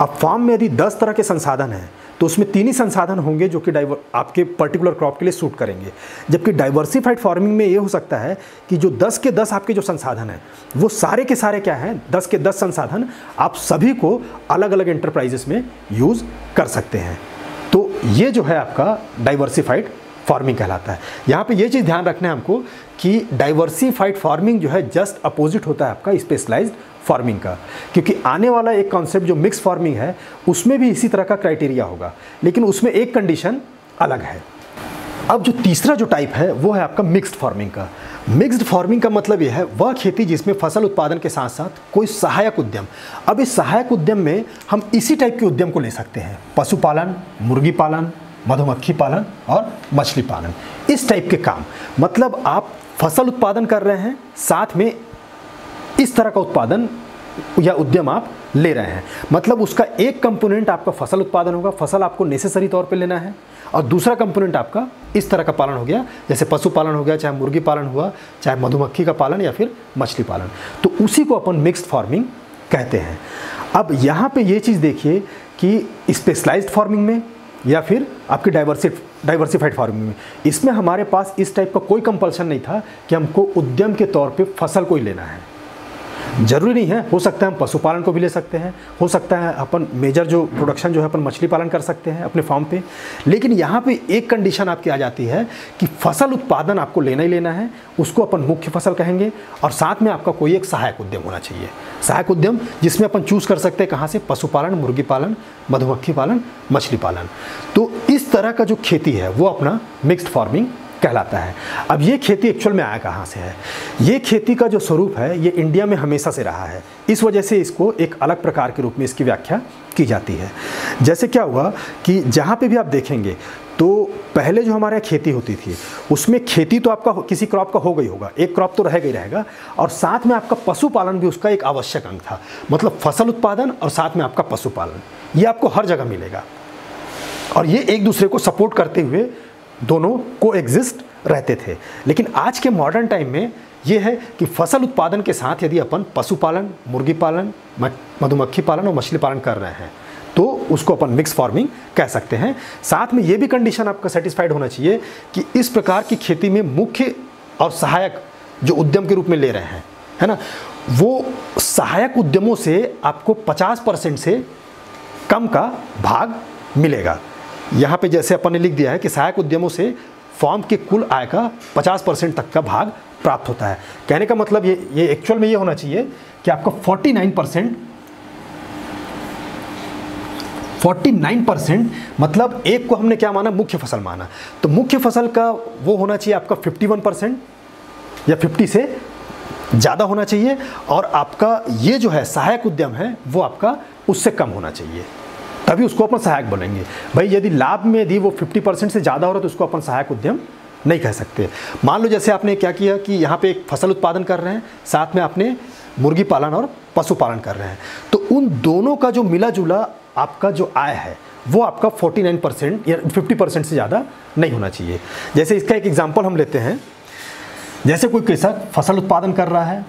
अब फार्म में यदि 10 तरह के संसाधन हैं तो उसमें तीन ही संसाधन होंगे जो कि डाइवर आपके पर्टिकुलर क्रॉप के लिए सूट करेंगे। जबकि डाइवर्सिफाइड फ़ार्मिंग में ये हो सकता है कि जो 10 के 10 आपके जो संसाधन हैं, वो सारे के सारे क्या हैं 10 के 10 संसाधन आप सभी को अलग अलग एंटरप्राइजेस में यूज़ कर सकते हैं। तो ये जो है आपका डाइवर्सिफाइड फ़ार्मिंग कहलाता है। यहाँ पे ये चीज़ ध्यान रखना है हमको कि डाइवर्सिफाइड फ़ार्मिंग जो है जस्ट अपोजिट होता है आपका स्पेशलाइज्ड फ़ार्मिंग का। क्योंकि आने वाला एक कॉन्सेप्ट जो मिक्स फ़ार्मिंग है, उसमें भी इसी तरह का क्राइटेरिया होगा। लेकिन उसमें एक कंडीशन अलग है। अब जो तीसरा जो टाइप है, वो है आपका मिक्स्ड फ़ार्मिंग का। मिक्स्ड फ़ार्मिंग का मतलब यह है, वह खेती जिसमें फ़सल उत्पादन के साथ साथ कोई सहायक उद्यम। अब इस सहायक उद्यम में हम इसी टाइप के उद्यम को ले सकते हैं। पशुपालन, मुर्गी पालन, मधुमक्खी पालन और मछली पालन। इस टाइप के काम। मतलब आप फ़सल उत्पादन कर रहे हैं, साथ में इस तरह का उत्पादन या उद्यम आप ले रहे हैं। मतलब उसका एक कंपोनेंट आपका फ़सल उत्पादन होगा, फ़सल आपको नेसेसरी तौर पे लेना है। और दूसरा कंपोनेंट आपका इस तरह का पालन हो गया, जैसे पशुपालन हो गया, चाहे मुर्गी पालन हुआ, चाहे मधुमक्खी का पालन या फिर मछली पालन। तो उसी को अपन मिक्स्ड फ़ार्मिंग कहते हैं। अब यहाँ पे ये चीज़ देखिए कि स्पेशलाइज्ड फ़ार्मिंग में या फिर आपकी डाइवर्सिट डाइवर्सिफाइड फ़ार्मिंग में। इसमें हमारे पास इस टाइप का कोई कंपल्सन नहीं था कि हमको उद्यम के तौर पे फ़सल को ही लेना है। ज़रूरी नहीं है। हो सकता है हम पशुपालन को भी ले सकते हैं। हो सकता है अपन मेजर जो प्रोडक्शन जो है, अपन मछली पालन कर सकते हैं अपने फार्म पे। लेकिन यहाँ पे एक कंडीशन आपकी आ जाती है कि फ़सल उत्पादन आपको लेना ही लेना है, उसको अपन मुख्य फ़सल कहेंगे और साथ में आपका कोई एक सहायक उद्यम होना चाहिए। सहायक उद्यम जिसमें अपन चूज़ कर सकते हैं कहाँ से? पशुपालन, मुर्गी पालन, मधुमक्खी पालन, मछली पालन। तो इस तरह का जो खेती है, वो अपना मिक्सड फ़ार्मिंग कहलाता है। अब ये खेती एक्चुअल में आया कहाँ से है? ये खेती का जो स्वरूप है, ये इंडिया में हमेशा से रहा है। इस वजह से इसको एक अलग प्रकार के रूप में इसकी व्याख्या की जाती है। जैसे क्या हुआ कि जहाँ पे भी आप देखेंगे तो पहले जो हमारे यहाँ खेती होती थी, उसमें खेती तो आपका किसी क्रॉप का हो गई होगा। एक क्रॉप तो रहेगा ही रहेगा और साथ में आपका पशुपालन भी उसका एक आवश्यक अंग था। मतलब फ़सल उत्पादन और साथ में आपका पशुपालन। ये आपको हर जगह मिलेगा। और ये एक दूसरे को सपोर्ट करते हुए दोनों को एग्जिस्ट रहते थे। लेकिन आज के मॉडर्न टाइम में ये है कि फ़सल उत्पादन के साथ यदि अपन पशुपालन मुर्गी पालन मधुमक्खी पालन और मछली पालन कर रहे हैं तो उसको अपन मिक्स फ़ार्मिंग कह सकते हैं। साथ में ये भी कंडीशन आपका सेटिस्फाइड होना चाहिए कि इस प्रकार की खेती में मुख्य और सहायक जो उद्यम के रूप में ले रहे हैं, है ना? वो सहायक उद्यमों से आपको 50 परसेंट से कम का भाग मिलेगा। यहाँ पे जैसे अपन ने लिख दिया है कि सहायक उद्यमों से फॉर्म के कुल आय का 50 परसेंट तक का भाग प्राप्त होता है। कहने का मतलब ये ये एक्चुअल में ये होना चाहिए कि आपका 49 परसेंट फोर्टी परसेंट मतलब एक को हमने क्या माना? मुख्य फ़सल माना। तो मुख्य फ़सल का वो होना चाहिए आपका 51 परसेंट या 50 से ज़्यादा होना चाहिए और आपका ये जो है सहायक उद्यम है वो आपका उससे कम होना चाहिए। तभी उसको अपन सहायक बोलेंगे भाई, यदि लाभ में यदि वो 50 परसेंट से ज़्यादा हो रहा है तो उसको अपन सहायक उद्यम नहीं कह सकते। मान लो जैसे आपने क्या किया कि यहाँ पे एक फ़सल उत्पादन कर रहे हैं, साथ में आपने मुर्गी पालन और पशुपालन कर रहे हैं। तो उन दोनों का जो मिला जुला आपका जो आय है, वो आपका 49 परसेंट या 50 परसेंट से ज़्यादा नहीं होना चाहिए। जैसे इसका एक एग्ज़ाम्पल हम लेते हैं। जैसे कोई कृषक फ़सल उत्पादन कर रहा है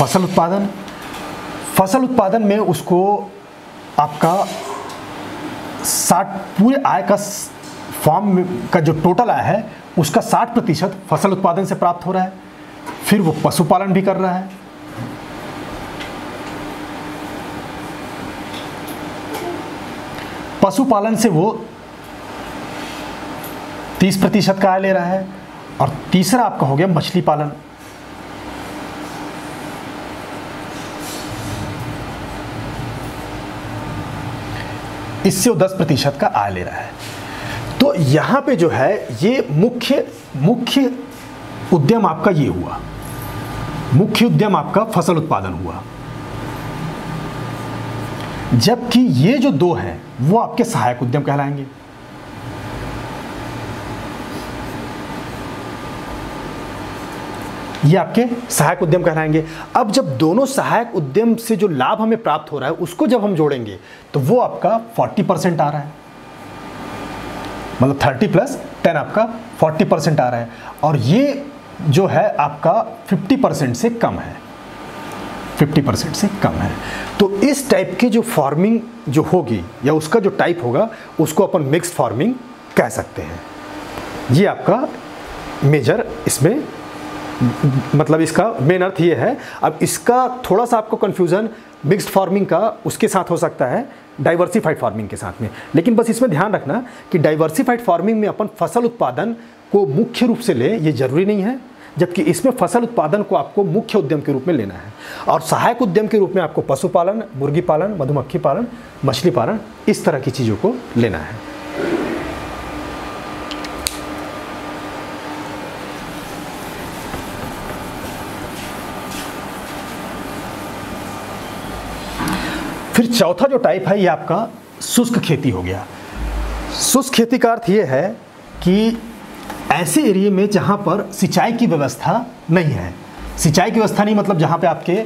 फ़सल उत्पादन। फ़सल उत्पादन में उसको आपका साठ, पूरे आय का फॉर्म का जो टोटल आय है, उसका साठ प्रतिशत फ़सल उत्पादन से प्राप्त हो रहा है। फिर वो पशुपालन भी कर रहा है। पशुपालन से वो तीस प्रतिशत का आय ले रहा है और तीसरा आपका हो गया मछली पालन। इससे वो दस प्रतिशत का आय ले रहा है। तो यहाँ पे जो है, ये मुख्य मुख्य उद्यम आपका ये हुआ। मुख्य उद्यम आपका फ़सल उत्पादन हुआ। जबकि ये जो दो हैं, वो आपके सहायक उद्यम कहलाएँगे। ये आपके सहायक उद्यम कहलाएँगे। अब जब दोनों सहायक उद्यम से जो लाभ हमें प्राप्त हो रहा है, उसको जब हम जोड़ेंगे तो वो आपका 40 परसेंट आ रहा है। मतलब 30 प्लस 10 आपका 40 परसेंट आ रहा है। और ये जो है, आपका 50 परसेंट से कम है। 50 परसेंट से कम है। तो इस टाइप की जो फ़ार्मिंग जो होगी, या उसका जो टाइप होगा, उसको अपन मिक्स फ़ार्मिंग कह सकते हैं। ये आपका मेजर इसमें मतलब इसका मेन अर्थ ये है। अब इसका थोड़ा सा आपको कन्फ्यूज़न मिक्स्ड फ़ार्मिंग का उसके साथ हो सकता है डाइवर्सिफाइड फ़ार्मिंग के साथ में। लेकिन बस इसमें ध्यान रखना कि डाइवर्सिफाइड फ़ार्मिंग में अपन फ़सल उत्पादन को मुख्य रूप से ले, ये ज़रूरी नहीं है, जबकि इसमें फ़सल उत्पादन को आपको मुख्य उद्यम के रूप में लेना है। और सहायक उद्यम के रूप में आपको पशुपालन मुर्गी पालन मधुमक्खी पालन, मछली पालन, इस तरह की चीज़ों को लेना है। फिर चौथा जो टाइप है, ये आपका शुष्क खेती हो गया। शुष्क खेती का अर्थ ये है कि ऐसे एरिए में जहाँ पर सिंचाई की व्यवस्था नहीं है। सिंचाई की व्यवस्था नहीं मतलब जहाँ पे आपके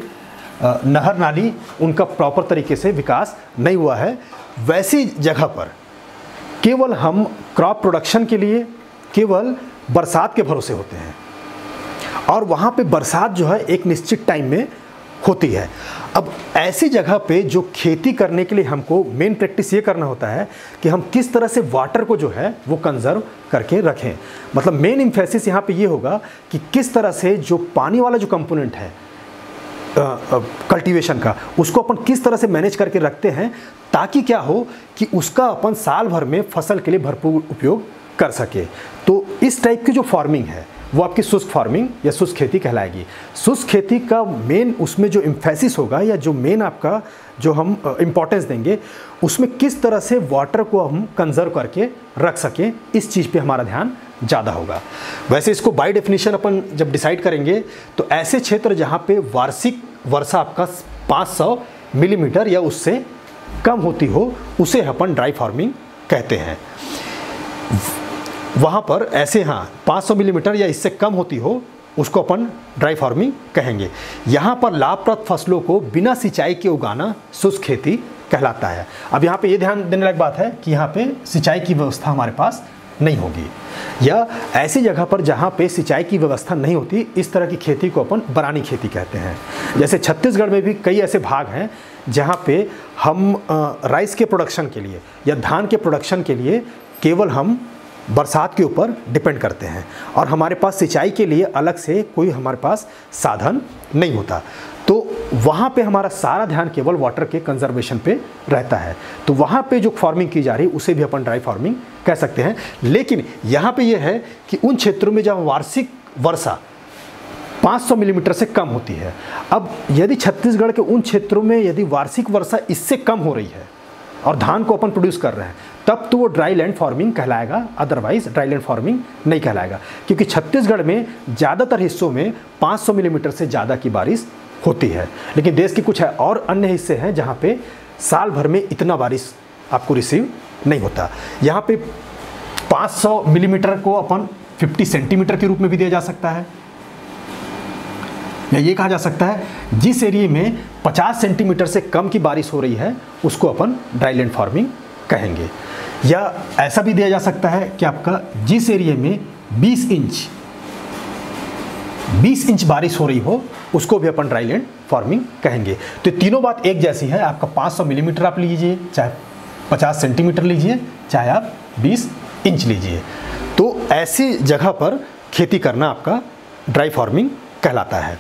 नहर नाली, उनका प्रॉपर तरीके से विकास नहीं हुआ है। वैसी जगह पर केवल हम क्रॉप प्रोडक्शन के लिए केवल बरसात के भरोसे होते हैं। और वहाँ पे बरसात जो है एक निश्चित टाइम में होती है। अब ऐसी जगह पे जो खेती करने के लिए हमको मेन प्रैक्टिस ये करना होता है कि हम किस तरह से वाटर को जो है वो कंजर्व करके रखें। मतलब मेन इम्फेसिस यहाँ पे ये होगा कि किस तरह से जो पानी वाला जो कंपोनेंट है कल्टीवेशन का, उसको अपन किस तरह से मैनेज करके रखते हैं ताकि क्या हो कि उसका अपन साल भर में फ़सल के लिए भरपूर उपयोग कर सके। तो इस टाइप की जो फ़ार्मिंग है वो आपकी शुष्क फ़ार्मिंग या शुष्क खेती कहलाएगी। शुष्क खेती का मेन उसमें जो इम्फेसिस होगा या जो मेन आपका जो हम इम्पोर्टेंस देंगे, उसमें किस तरह से वाटर को हम कंजर्व करके रख सकें, इस चीज़ पे हमारा ध्यान ज़्यादा होगा। वैसे इसको बाय डेफिनेशन अपन जब डिसाइड करेंगे तो ऐसे क्षेत्र जहाँ पे वार्षिक वर्षा आपका 500 मिलीमीटर या उससे कम होती हो, उसे अपन ड्राई फ़ार्मिंग कहते हैं। वहाँ पर ऐसे हाँ 500 मिलीमीटर या इससे कम होती हो, उसको अपन ड्राई फ़ार्मिंग कहेंगे। यहाँ पर लाभप्रद फ़सलों को बिना सिंचाई के उगाना शुष्क खेती कहलाता है। अब यहाँ पे ये ध्यान देने लायक बात है कि यहाँ पे सिंचाई की व्यवस्था हमारे पास नहीं होगी। या ऐसी जगह पर जहाँ पे सिंचाई की व्यवस्था नहीं होती, इस तरह की खेती को अपन बरानी खेती कहते हैं। जैसे छत्तीसगढ़ में भी कई ऐसे भाग हैं, जहाँ पे हम राइस के प्रोडक्शन के लिए या धान के प्रोडक्शन के लिए केवल हम बरसात के ऊपर डिपेंड करते हैं। और हमारे पास सिंचाई के लिए अलग से कोई हमारे पास साधन नहीं होता। तो वहाँ पे हमारा सारा ध्यान केवल वाटर के कंजर्वेशन पे रहता है। तो वहाँ पे जो फ़ार्मिंग की जा रही है उसे भी अपन ड्राई फ़ार्मिंग कह सकते हैं। लेकिन यहाँ पे यह है कि उन क्षेत्रों में जब वार्षिक वर्षा 500 मिलीमीटर mm से कम होती है, अब यदि छत्तीसगढ़ के उन क्षेत्रों में यदि वार्षिक वर्षा इससे कम हो रही है और धान को अपन प्रोड्यूस कर रहे हैं तब तो वो ड्राई लैंड फ़ार्मिंग कहलाएगा अदरवाइज़ ड्राई लैंड फ़ार्मिंग नहीं कहलाएगा। क्योंकि छत्तीसगढ़ में ज़्यादातर हिस्सों में 500 मिलीमीटर से ज़्यादा की बारिश होती है। लेकिन देश के कुछ है और अन्य हिस्से हैं जहाँ पे साल भर में इतना बारिश आपको रिसीव नहीं होता। यहाँ पे 500 मिलीमीटर को अपन 50 सेंटीमीटर के रूप में भी दिया जा सकता है। या ये कहा जा सकता है, जिस एरिए में 50 सेंटीमीटर से कम की बारिश हो रही है, उसको अपन ड्राई लैंड फ़ार्मिंग कहेंगे। या ऐसा भी दिया जा सकता है कि आपका जिस एरिया में 20 इंच 20 इंच बारिश हो रही हो, उसको भी अपन ड्राई लैंड फ़ार्मिंग कहेंगे। तो तीनों बात एक जैसी है। आपका 500 मिलीमीटर आप लीजिए, चाहे 50 सेंटीमीटर लीजिए, चाहे आप 20 इंच लीजिए। तो ऐसी जगह पर खेती करना आपका ड्राई फ़ार्मिंग कहलाता है।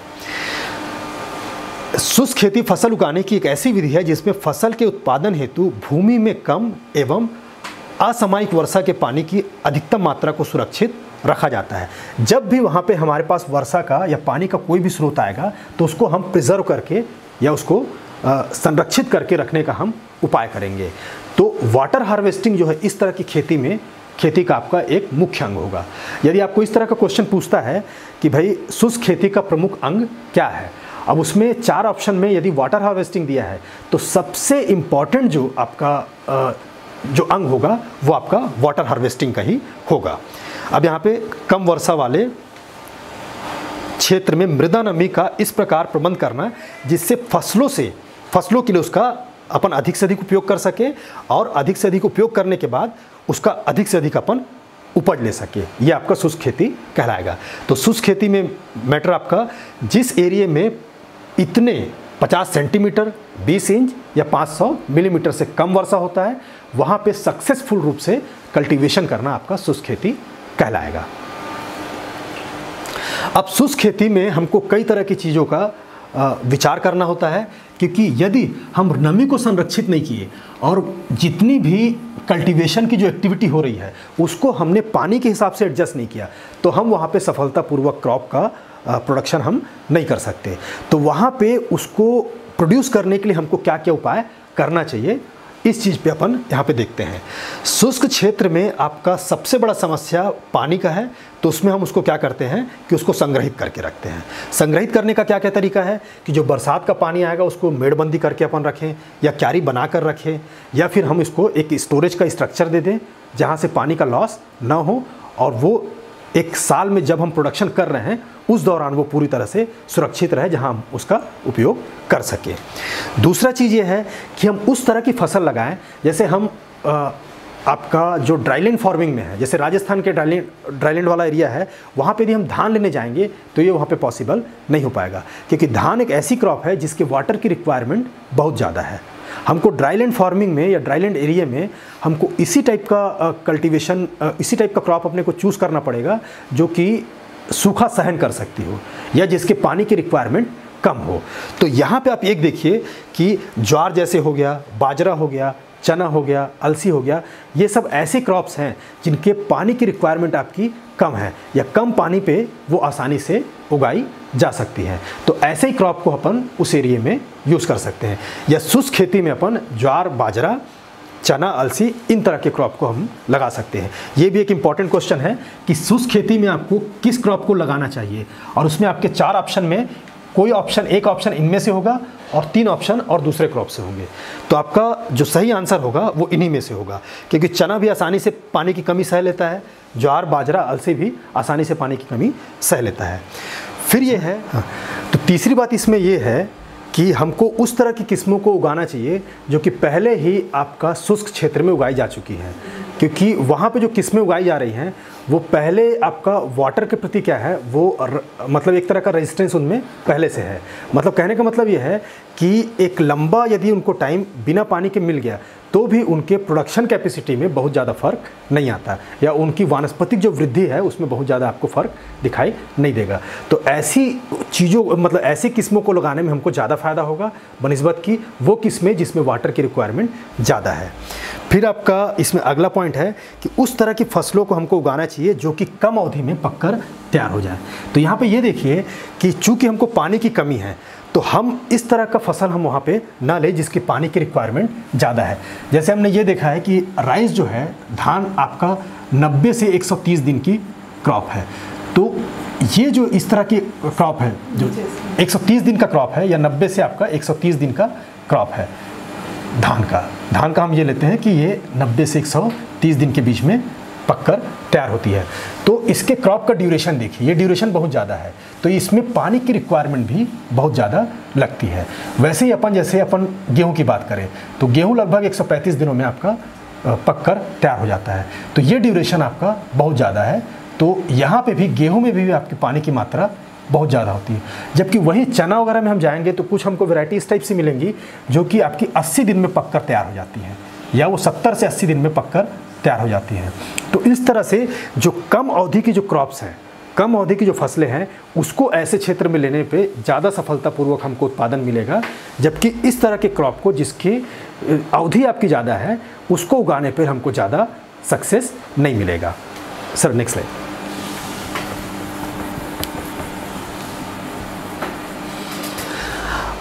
शुष्क खेती फ़सल उगाने की एक ऐसी विधि है जिसमें फ़सल के उत्पादन हेतु भूमि में कम एवं असामयिक वर्षा के पानी की अधिकतम मात्रा को सुरक्षित रखा जाता है। जब भी वहाँ पे हमारे पास वर्षा का या पानी का कोई भी स्रोत आएगा तो उसको हम प्रिजर्व करके या उसको संरक्षित करके रखने का हम उपाय करेंगे। तो वाटर हार्वेस्टिंग जो है, इस तरह की खेती में, खेती का आपका एक मुख्य अंग होगा। यदि आपको इस तरह का क्वेश्चन पूछता है कि भाई शुष्क खेती का प्रमुख अंग क्या है अब उसमें चार ऑप्शन में यदि वाटर हार्वेस्टिंग दिया है तो सबसे इंपॉर्टेंट जो आपका जो अंग होगा, वो आपका वाटर हार्वेस्टिंग का ही होगा। अब यहाँ पे कम वर्षा वाले क्षेत्र में मृदा नमी का इस प्रकार प्रबंध करना, जिससे फ़सलों से, फ़सलों के लिए उसका अपन अधिक से अधिक उपयोग कर सके और अधिक से अधिक उपयोग करने के बाद उसका अधिक से अधिक अपन उपज ले सके। ये आपका शुष्क खेती कहलाएगा। तो शुष्क खेती में मैटर आपका, जिस एरिए में इतने 50 सेंटीमीटर 20 इंच या 500 मिलीमीटर से कम वर्षा होता है, वहाँ पे सक्सेसफुल रूप से कल्टीवेशन करना आपका शुष्क खेती कहलाएगा। अब शुष्क खेती में हमको कई तरह की चीज़ों का विचार करना होता है, क्योंकि यदि हम नमी को संरक्षित नहीं किए और जितनी भी कल्टीवेशन की जो एक्टिविटी हो रही है, उसको हमने पानी के हिसाब से एडजस्ट नहीं किया तो हम वहाँ पे सफलतापूर्वक क्रॉप का प्रोडक्शन हम नहीं कर सकते। तो वहाँ पे उसको प्रोड्यूस करने के लिए हमको क्या क्या उपाय करना चाहिए, इस चीज़ पे अपन यहाँ पे देखते हैं। शुष्क क्षेत्र में आपका सबसे बड़ा समस्या पानी का है तो उसमें हम उसको क्या करते हैं कि उसको संग्रहित करके रखते हैं। संग्रहित करने का क्या क्या तरीका है कि जो बरसात का पानी आएगा उसको मेड़बंदी करके अपन रखें या क्यारी बना कर रखें, या फिर हम इसको एक स्टोरेज का स्ट्रक्चर दे दें जहाँ से पानी का लॉस ना हो और वो एक साल में जब हम प्रोडक्शन कर रहे हैं उस दौरान वो पूरी तरह से सुरक्षित रहे जहाँ हम उसका उपयोग कर सकें। दूसरा चीज़ ये है कि हम उस तरह की फ़सल लगाएँ जैसे हम आ, आपका जो ड्राईलैंड फ़ार्मिंग में है जैसे राजस्थान के ड्राईलैंड ड्राईलैंड वाला एरिया है वहाँ पे यदि हम धान लेने जाएँगे तो ये वहाँ पे पॉसिबल नहीं हो पाएगा। क्योंकि धान एक ऐसी क्रॉप है जिसके वाटर की रिक्वायरमेंट बहुत ज़्यादा है। हमको ड्राईलैंड फ़ार्मिंग में या ड्राईलैंड एरिया में हमको इसी टाइप का कल्टीवेशन इसी टाइप का क्रॉप अपने को चूज़ करना पड़ेगा जो कि सूखा सहन कर सकती हो या जिसके पानी की रिक्वायरमेंट कम हो। तो यहाँ पे आप एक देखिए कि ज्वार जैसे हो गया, बाजरा हो गया चना हो गया, अलसी हो गया, ये सब ऐसे क्रॉप्स हैं जिनके पानी की रिक्वायरमेंट आपकी कम है या कम पानी पे वो आसानी से उगाई जा सकती है। तो ऐसे ही क्रॉप को अपन उस एरिए में यूज़ कर सकते हैं। या शुष्क खेती में अपन ज्वार, बाजरा, चना, अलसी, इन तरह के क्रॉप को हम लगा सकते हैं। ये भी एक इंपॉर्टेंट क्वेश्चन है कि शुष्क खेती में आपको किस क्रॉप को लगाना चाहिए? और उसमें आपके चार ऑप्शन में कोई ऑप्शन एक ऑप्शन इनमें से होगा और तीन ऑप्शन और दूसरे क्रॉप से होंगे। तो आपका जो सही आंसर होगा वो इन्हीं में से होगा। क्योंकि चना भी आसानी से पानी की कमी सह लेता है ज्वार बाजरा अलसी भी आसानी से पानी की कमी सह लेता है। फिर ये है हाँ, तो तीसरी बात इसमें ये है कि हमको उस तरह की किस्मों को उगाना चाहिए जो कि पहले ही आपका शुष्क क्षेत्र में उगाई जा चुकी हैं। क्योंकि वहाँ पे जो किस्में उगाई जा रही हैं वो पहले आपका वाटर के प्रति क्या है? वो र, मतलब एक तरह का रेजिस्टेंस उनमें पहले से है। मतलब कहने का मतलब ये है कि एक लंबा यदि उनको टाइम बिना पानी के मिल गया तो भी उनके प्रोडक्शन कैपेसिटी में बहुत ज़्यादा फ़र्क नहीं आता। या उनकी वानस्पतिक जो वृद्धि है, उसमें बहुत ज़्यादा आपको फ़र्क दिखाई नहीं देगा। तो ऐसी चीज़ों मतलब ऐसी किस्मों को लगाने में हमको ज़्यादा फ़ायदा होगा, बनस्बत की वो किस्में जिसमें वाटर की रिक्वायरमेंट ज़्यादा है। फिर आपका इसमें अगला पॉइंट है कि उस तरह की फ़सलों को हमको उगाना चाहिए जो कि कम अवधि में पककर तैयार हो जाए। तो यहाँ पर ये देखिए कि चूँकि हमको पानी की कमी है तो हम इस तरह का फ़सल हम वहाँ पे ना लें जिसकी पानी की रिक्वायरमेंट ज़्यादा है। जैसे हमने ये देखा है कि राइस जो है, धान आपका 90 से 130 दिन की क्रॉप है। तो ये जो इस तरह की क्रॉप है, जो 130 दिन का क्रॉप है या 90 से आपका 130 दिन का क्रॉप है, धान का। धान का हम ये लेते हैं कि ये 90 से 130 दिन के बीच में पककर तैयार होती है। तो इसके क्रॉप का ड्यूरेशन देखिए, ये ड्यूरेशन बहुत ज़्यादा है। तो इसमें पानी की रिक्वायरमेंट भी बहुत ज़्यादा लगती है। वैसे ही अपन, जैसे अपन गेहूँ की बात करें तो गेहूँ लगभग 135 दिनों में आपका पककर तैयार हो जाता है। तो ये ड्यूरेशन आपका बहुत ज़्यादा है। तो यहाँ पे भी, गेहूँ में भी आपकी पानी की मात्रा बहुत ज़्यादा होती है। जबकि वहीं चना वगैरह में हम जाएँगे तो कुछ हमको वैरायटी इस टाइप से मिलेंगी, जो कि आपकी 80 दिन में पककर तैयार हो जाती है। या वो 70 से 80 दिन में पककर तैयार हो जाती है। तो इस तरह से जो कम अवधि की जो क्रॉप्स हैं कम अवधि की जो फ़सलें हैं, उसको ऐसे क्षेत्र में लेने पे ज़्यादा सफलतापूर्वक हमको उत्पादन मिलेगा, जबकि इस तरह के क्रॉप को जिसकी अवधि आपकी ज़्यादा है, उसको उगाने पर हमको ज़्यादा सक्सेस नहीं मिलेगा। सर नेक्स्ट लाइन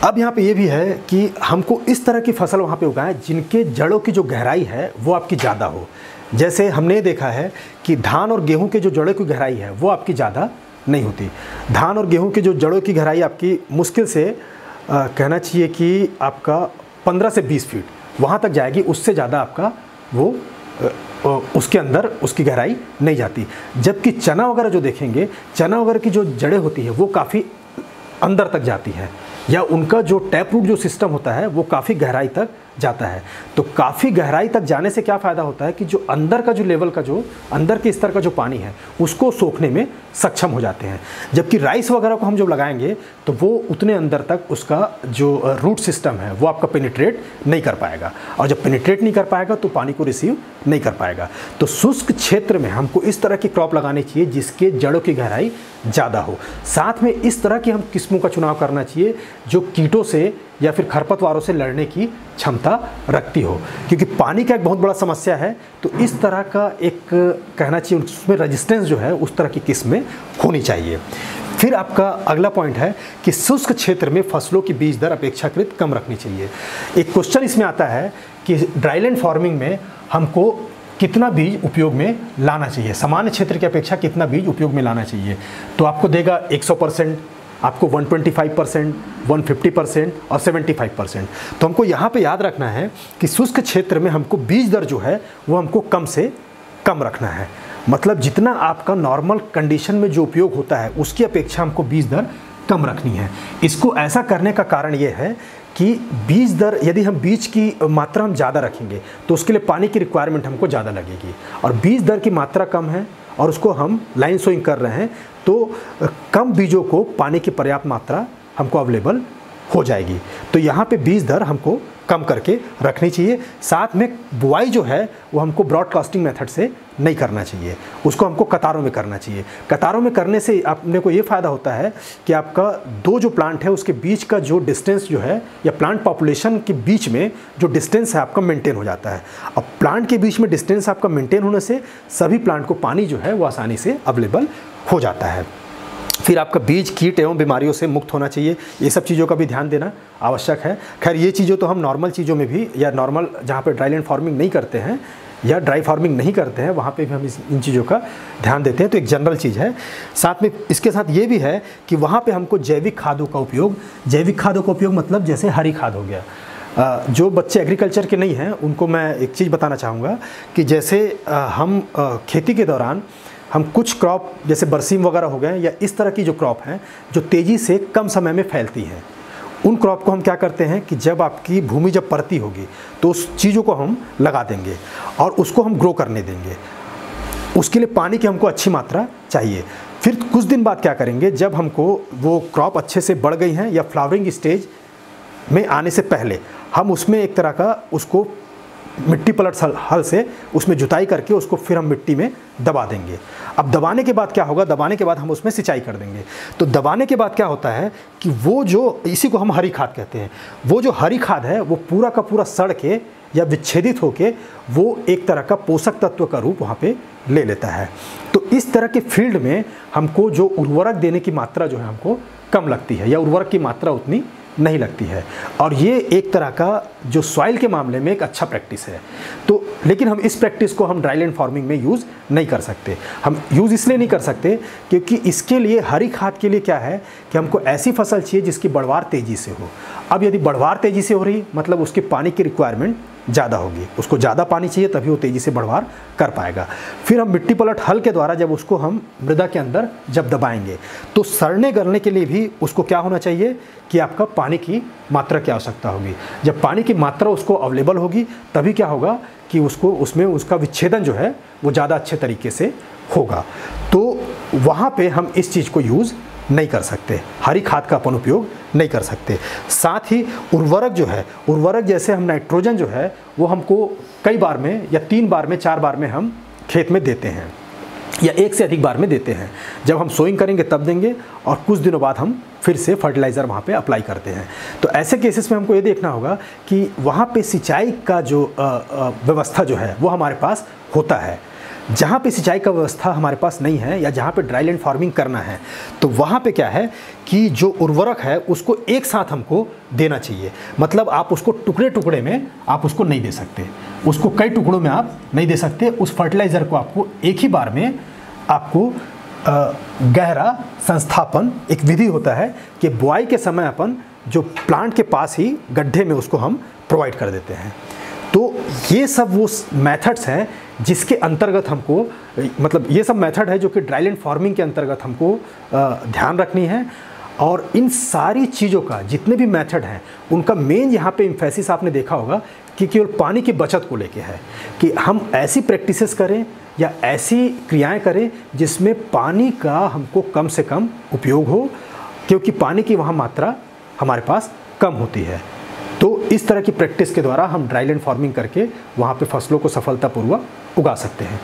अब यहाँ पे ये भी है कि हमको इस तरह की फ़सल वहाँ पे उगाएँ जिनके जड़ों की जो गहराई है, वो आपकी ज़्यादा हो। जैसे हमने देखा है कि धान और गेहूँ के जो जड़ों की गहराई है वो आपकी ज़्यादा नहीं होती। धान और गेहूँ की जो जड़ों की गहराई आपकी मुश्किल से आ, कहना चाहिए कि आपका 15 से 20 फीट वहाँ तक जाएगी उससे ज़्यादा आपका वो आ, उसके अंदर उसकी गहराई नहीं जाती। जबकि चना वगैरह जो देखेंगे चना वगैरह की जो जड़ें होती है वो काफ़ी अंदर तक जाती है या उनका जो टैप रूट जो सिस्टम होता है वो काफ़ी गहराई तक जाता है। तो काफ़ी गहराई तक जाने से क्या फ़ायदा होता है कि जो अंदर का जो लेवल का जो, अंदर के स्तर का जो पानी है, उसको सोखने में सक्षम हो जाते हैं। जबकि राइस वगैरह को हम जब लगाएँगे तो वो उतने अंदर तक उसका जो रूट सिस्टम है, वो आपका पेनिट्रेट नहीं कर पाएगा। और जब पेनिट्रेट नहीं कर पाएगा तो पानी को रिसीव नहीं कर पाएगा। तो शुष्क क्षेत्र में हमको इस तरह की क्रॉप लगानी चाहिए, जिसके जड़ों की गहराई ज़्यादा हो। साथ में इस तरह की हम किस्मों का चुनाव करना चाहिए, जो कीटों से या फिर खरपतवारों से लड़ने की क्षमता रखती हो। क्योंकि पानी का एक बहुत बड़ा समस्या है तो इस तरह का एक कहना चाहिए, उसमें रजिस्टेंस जो है, उस तरह की किस्में होनी चाहिए। फिर आपका अगला पॉइंट है कि शुष्क क्षेत्र में फ़सलों की बीज दर अपेक्षाकृत कम रखनी चाहिए। एक क्वेश्चन इसमें आता है कि ड्राईलैंड फ़ार्मिंग में हमको कितना बीज उपयोग में लाना चाहिए? सामान्य क्षेत्र की अपेक्षा कितना बीज उपयोग में लाना चाहिए? तो आपको देगा 100 परसेंट आपको 125 परसेंट, वन परसेंट और 75 परसेंट। तो हमको यहाँ पे याद रखना है कि शुष्क क्षेत्र में हमको बीज दर जो है, वो हमको कम से कम रखना है। मतलब जितना आपका नॉर्मल कंडीशन में जो उपयोग होता है, उसकी अपेक्षा हमको बीज दर कम रखनी है। इसको ऐसा करने का कारण ये है कि बीज दर, यदि हम बीज की मात्रा हम ज़्यादा रखेंगे तो उसके लिए पानी की रिक्वायरमेंट हमको ज़्यादा लगेगी। और बीज दर की मात्रा कम है और उसको हम लाइन सोइंग कर रहे हैं तो कम बीजों को पानी की पर्याप्त मात्रा हमको अवेलेबल हो जाएगी। तो यहाँ पे बीज दर हमको कम करके रखनी चाहिए। साथ में बुआई जो है, वो हमको ब्रॉडकास्टिंग मेथड से नहीं करना चाहिए। उसको हमको कतारों में करना चाहिए। कतारों में करने से अपने को ये फ़ायदा होता है कि आपका दो जो प्लांट है, उसके बीच का जो डिस्टेंस जो है, या प्लांट पॉपुलेशन के बीच में जो डिस्टेंस है, आपका मेंटेन हो जाता है। अब प्लांट के बीच में डिस्टेंस आपका मेंटेन होने से सभी प्लांट को पानी जो है, वो आसानी से अवेलेबल हो जाता है। फिर आपका बीज, कीट एवं बीमारियों से मुक्त होना चाहिए। ये सब चीज़ों का भी ध्यान देना आवश्यक है। खैर, ये चीज़ों तो हम नॉर्मल चीज़ों में भी या नॉर्मल जहाँ पर ड्राई लैंड फ़ार्मिंग नहीं करते हैं या ड्राई फ़ार्मिंग नहीं करते हैं, वहाँ पे भी हम इस, इन चीज़ों का ध्यान देते हैं। तो एक जनरल चीज़ है। साथ में इसके साथ ये भी है कि वहाँ पे हमको जैविक खादों का उपयोग, जैविक खादों का उपयोग मतलब जैसे हरी खाद हो गया। जो बच्चे एग्रीकल्चर के नहीं हैं, उनको मैं एक चीज़ बताना चाहूँगा कि जैसे हम खेती के दौरान हम कुछ क्रॉप, जैसे बरसीम वगैरह हो गए, या इस तरह की जो क्रॉप हैं, जो तेज़ी से कम समय में फैलती हैं, उन क्रॉप को हम क्या करते हैं कि जब आपकी भूमि जब पड़ती होगी तो उस चीज़ों को हम लगा देंगे और उसको हम ग्रो करने देंगे। उसके लिए पानी की हमको अच्छी मात्रा चाहिए। फिर कुछ दिन बाद क्या करेंगे, जब हमको वो क्रॉप अच्छे से बढ़ गई हैं या फ्लावरिंग स्टेज में आने से पहले, हम उसमें एक तरह का उसको मिट्टी पलट हल से उसमें जुताई करके उसको फिर हम मिट्टी में दबा देंगे। अब दबाने के बाद क्या होगा? दबाने के बाद हम उसमें सिंचाई कर देंगे। तो दबाने के बाद क्या होता है कि वो जो, इसी को हम हरी खाद कहते हैं। वो जो हरी खाद है, वो पूरा का पूरा सड़ के या विच्छेदित होके वो एक तरह का पोषक तत्व का रूप वहाँ पे ले लेता है। तो इस तरह के फ़ील्ड में हमको जो उर्वरक देने की मात्रा जो है, हमको कम लगती है या उर्वरक की मात्रा उतनी नहीं लगती है। और ये एक तरह का जो सॉइल के मामले में एक अच्छा प्रैक्टिस है। तो लेकिन हम इस प्रैक्टिस को हम ड्राईलैंड फ़ार्मिंग में यूज़ नहीं कर सकते। हम यूज़ इसलिए नहीं कर सकते क्योंकि इसके लिए हरी खाद के लिए क्या है कि हमको ऐसी फ़सल चाहिए जिसकी बढ़वार तेज़ी से हो। अब यदि बढ़वार तेज़ी से हो रही मतलब उसके पानी की रिक्वायरमेंट ज़्यादा होगी। उसको ज़्यादा पानी चाहिए, तभी वो तेज़ी से बढ़वार कर पाएगा। फिर हम मिट्टी पलट हल के द्वारा जब उसको हम मृदा के अंदर जब दबाएँगे तो सड़ने गलने के लिए भी उसको क्या होना चाहिए कि आपका पानी की मात्रा की आवश्यकता होगी। जब पानी की मात्रा उसको अवेलेबल होगी, तभी क्या होगा कि उसको उसमें उसका विच्छेदन जो है, वो ज़्यादा अच्छे तरीके से होगा। तो वहाँ पे हम इस चीज़ को यूज़ नहीं कर सकते। हरी खाद का अपन उपयोग नहीं कर सकते। साथ ही उर्वरक जो है, उर्वरक जैसे हम नाइट्रोजन जो है, वो हमको कई बार में या तीन बार में, चार बार में हम खेत में देते हैं या एक से अधिक बार में देते हैं। जब हम सोइंग करेंगे तब देंगे और कुछ दिनों बाद हम फिर से फर्टिलाइज़र वहाँ पे अप्लाई करते हैं। तो ऐसे केसेस में हमको ये देखना होगा कि वहाँ पे सिंचाई का जो व्यवस्था जो है, वो हमारे पास होता है। जहाँ पे सिंचाई का व्यवस्था हमारे पास नहीं है या जहाँ पे ड्राई लैंड फ़ार्मिंग करना है तो वहाँ पे क्या है कि जो उर्वरक है, उसको एक साथ हमको देना चाहिए। मतलब आप उसको टुकड़े टुकड़े में आप उसको नहीं दे सकते। उसको कई टुकड़ों में आप नहीं दे सकते। उस फर्टिलाइज़र को आपको एक ही बार में आपको गहरा संस्थापन, एक विधि होता है कि बुआई के समय अपन जो प्लांट के पास ही गड्ढे में उसको हम प्रोवाइड कर देते हैं। तो ये सब वो मेथड्स हैं जिसके अंतर्गत हमको मतलब ये सब मेथड है जो कि ड्राईलैंड फ़ार्मिंग के अंतर्गत हमको ध्यान रखनी है। और इन सारी चीज़ों का जितने भी मेथड हैं, उनका मेन यहाँ पे इम्फेसिस आपने देखा होगा कि केवल पानी की बचत को लेके है। कि हम ऐसी प्रैक्टिसेस करें या ऐसी क्रियाएँ करें जिसमें पानी का हमको कम से कम उपयोग हो, क्योंकि पानी की वहाँ मात्रा हमारे पास कम होती है। इस तरह की प्रैक्टिस के द्वारा हम ड्राईलैंड फ़ार्मिंग करके वहाँ पे फ़सलों को सफलतापूर्वक उगा सकते हैं।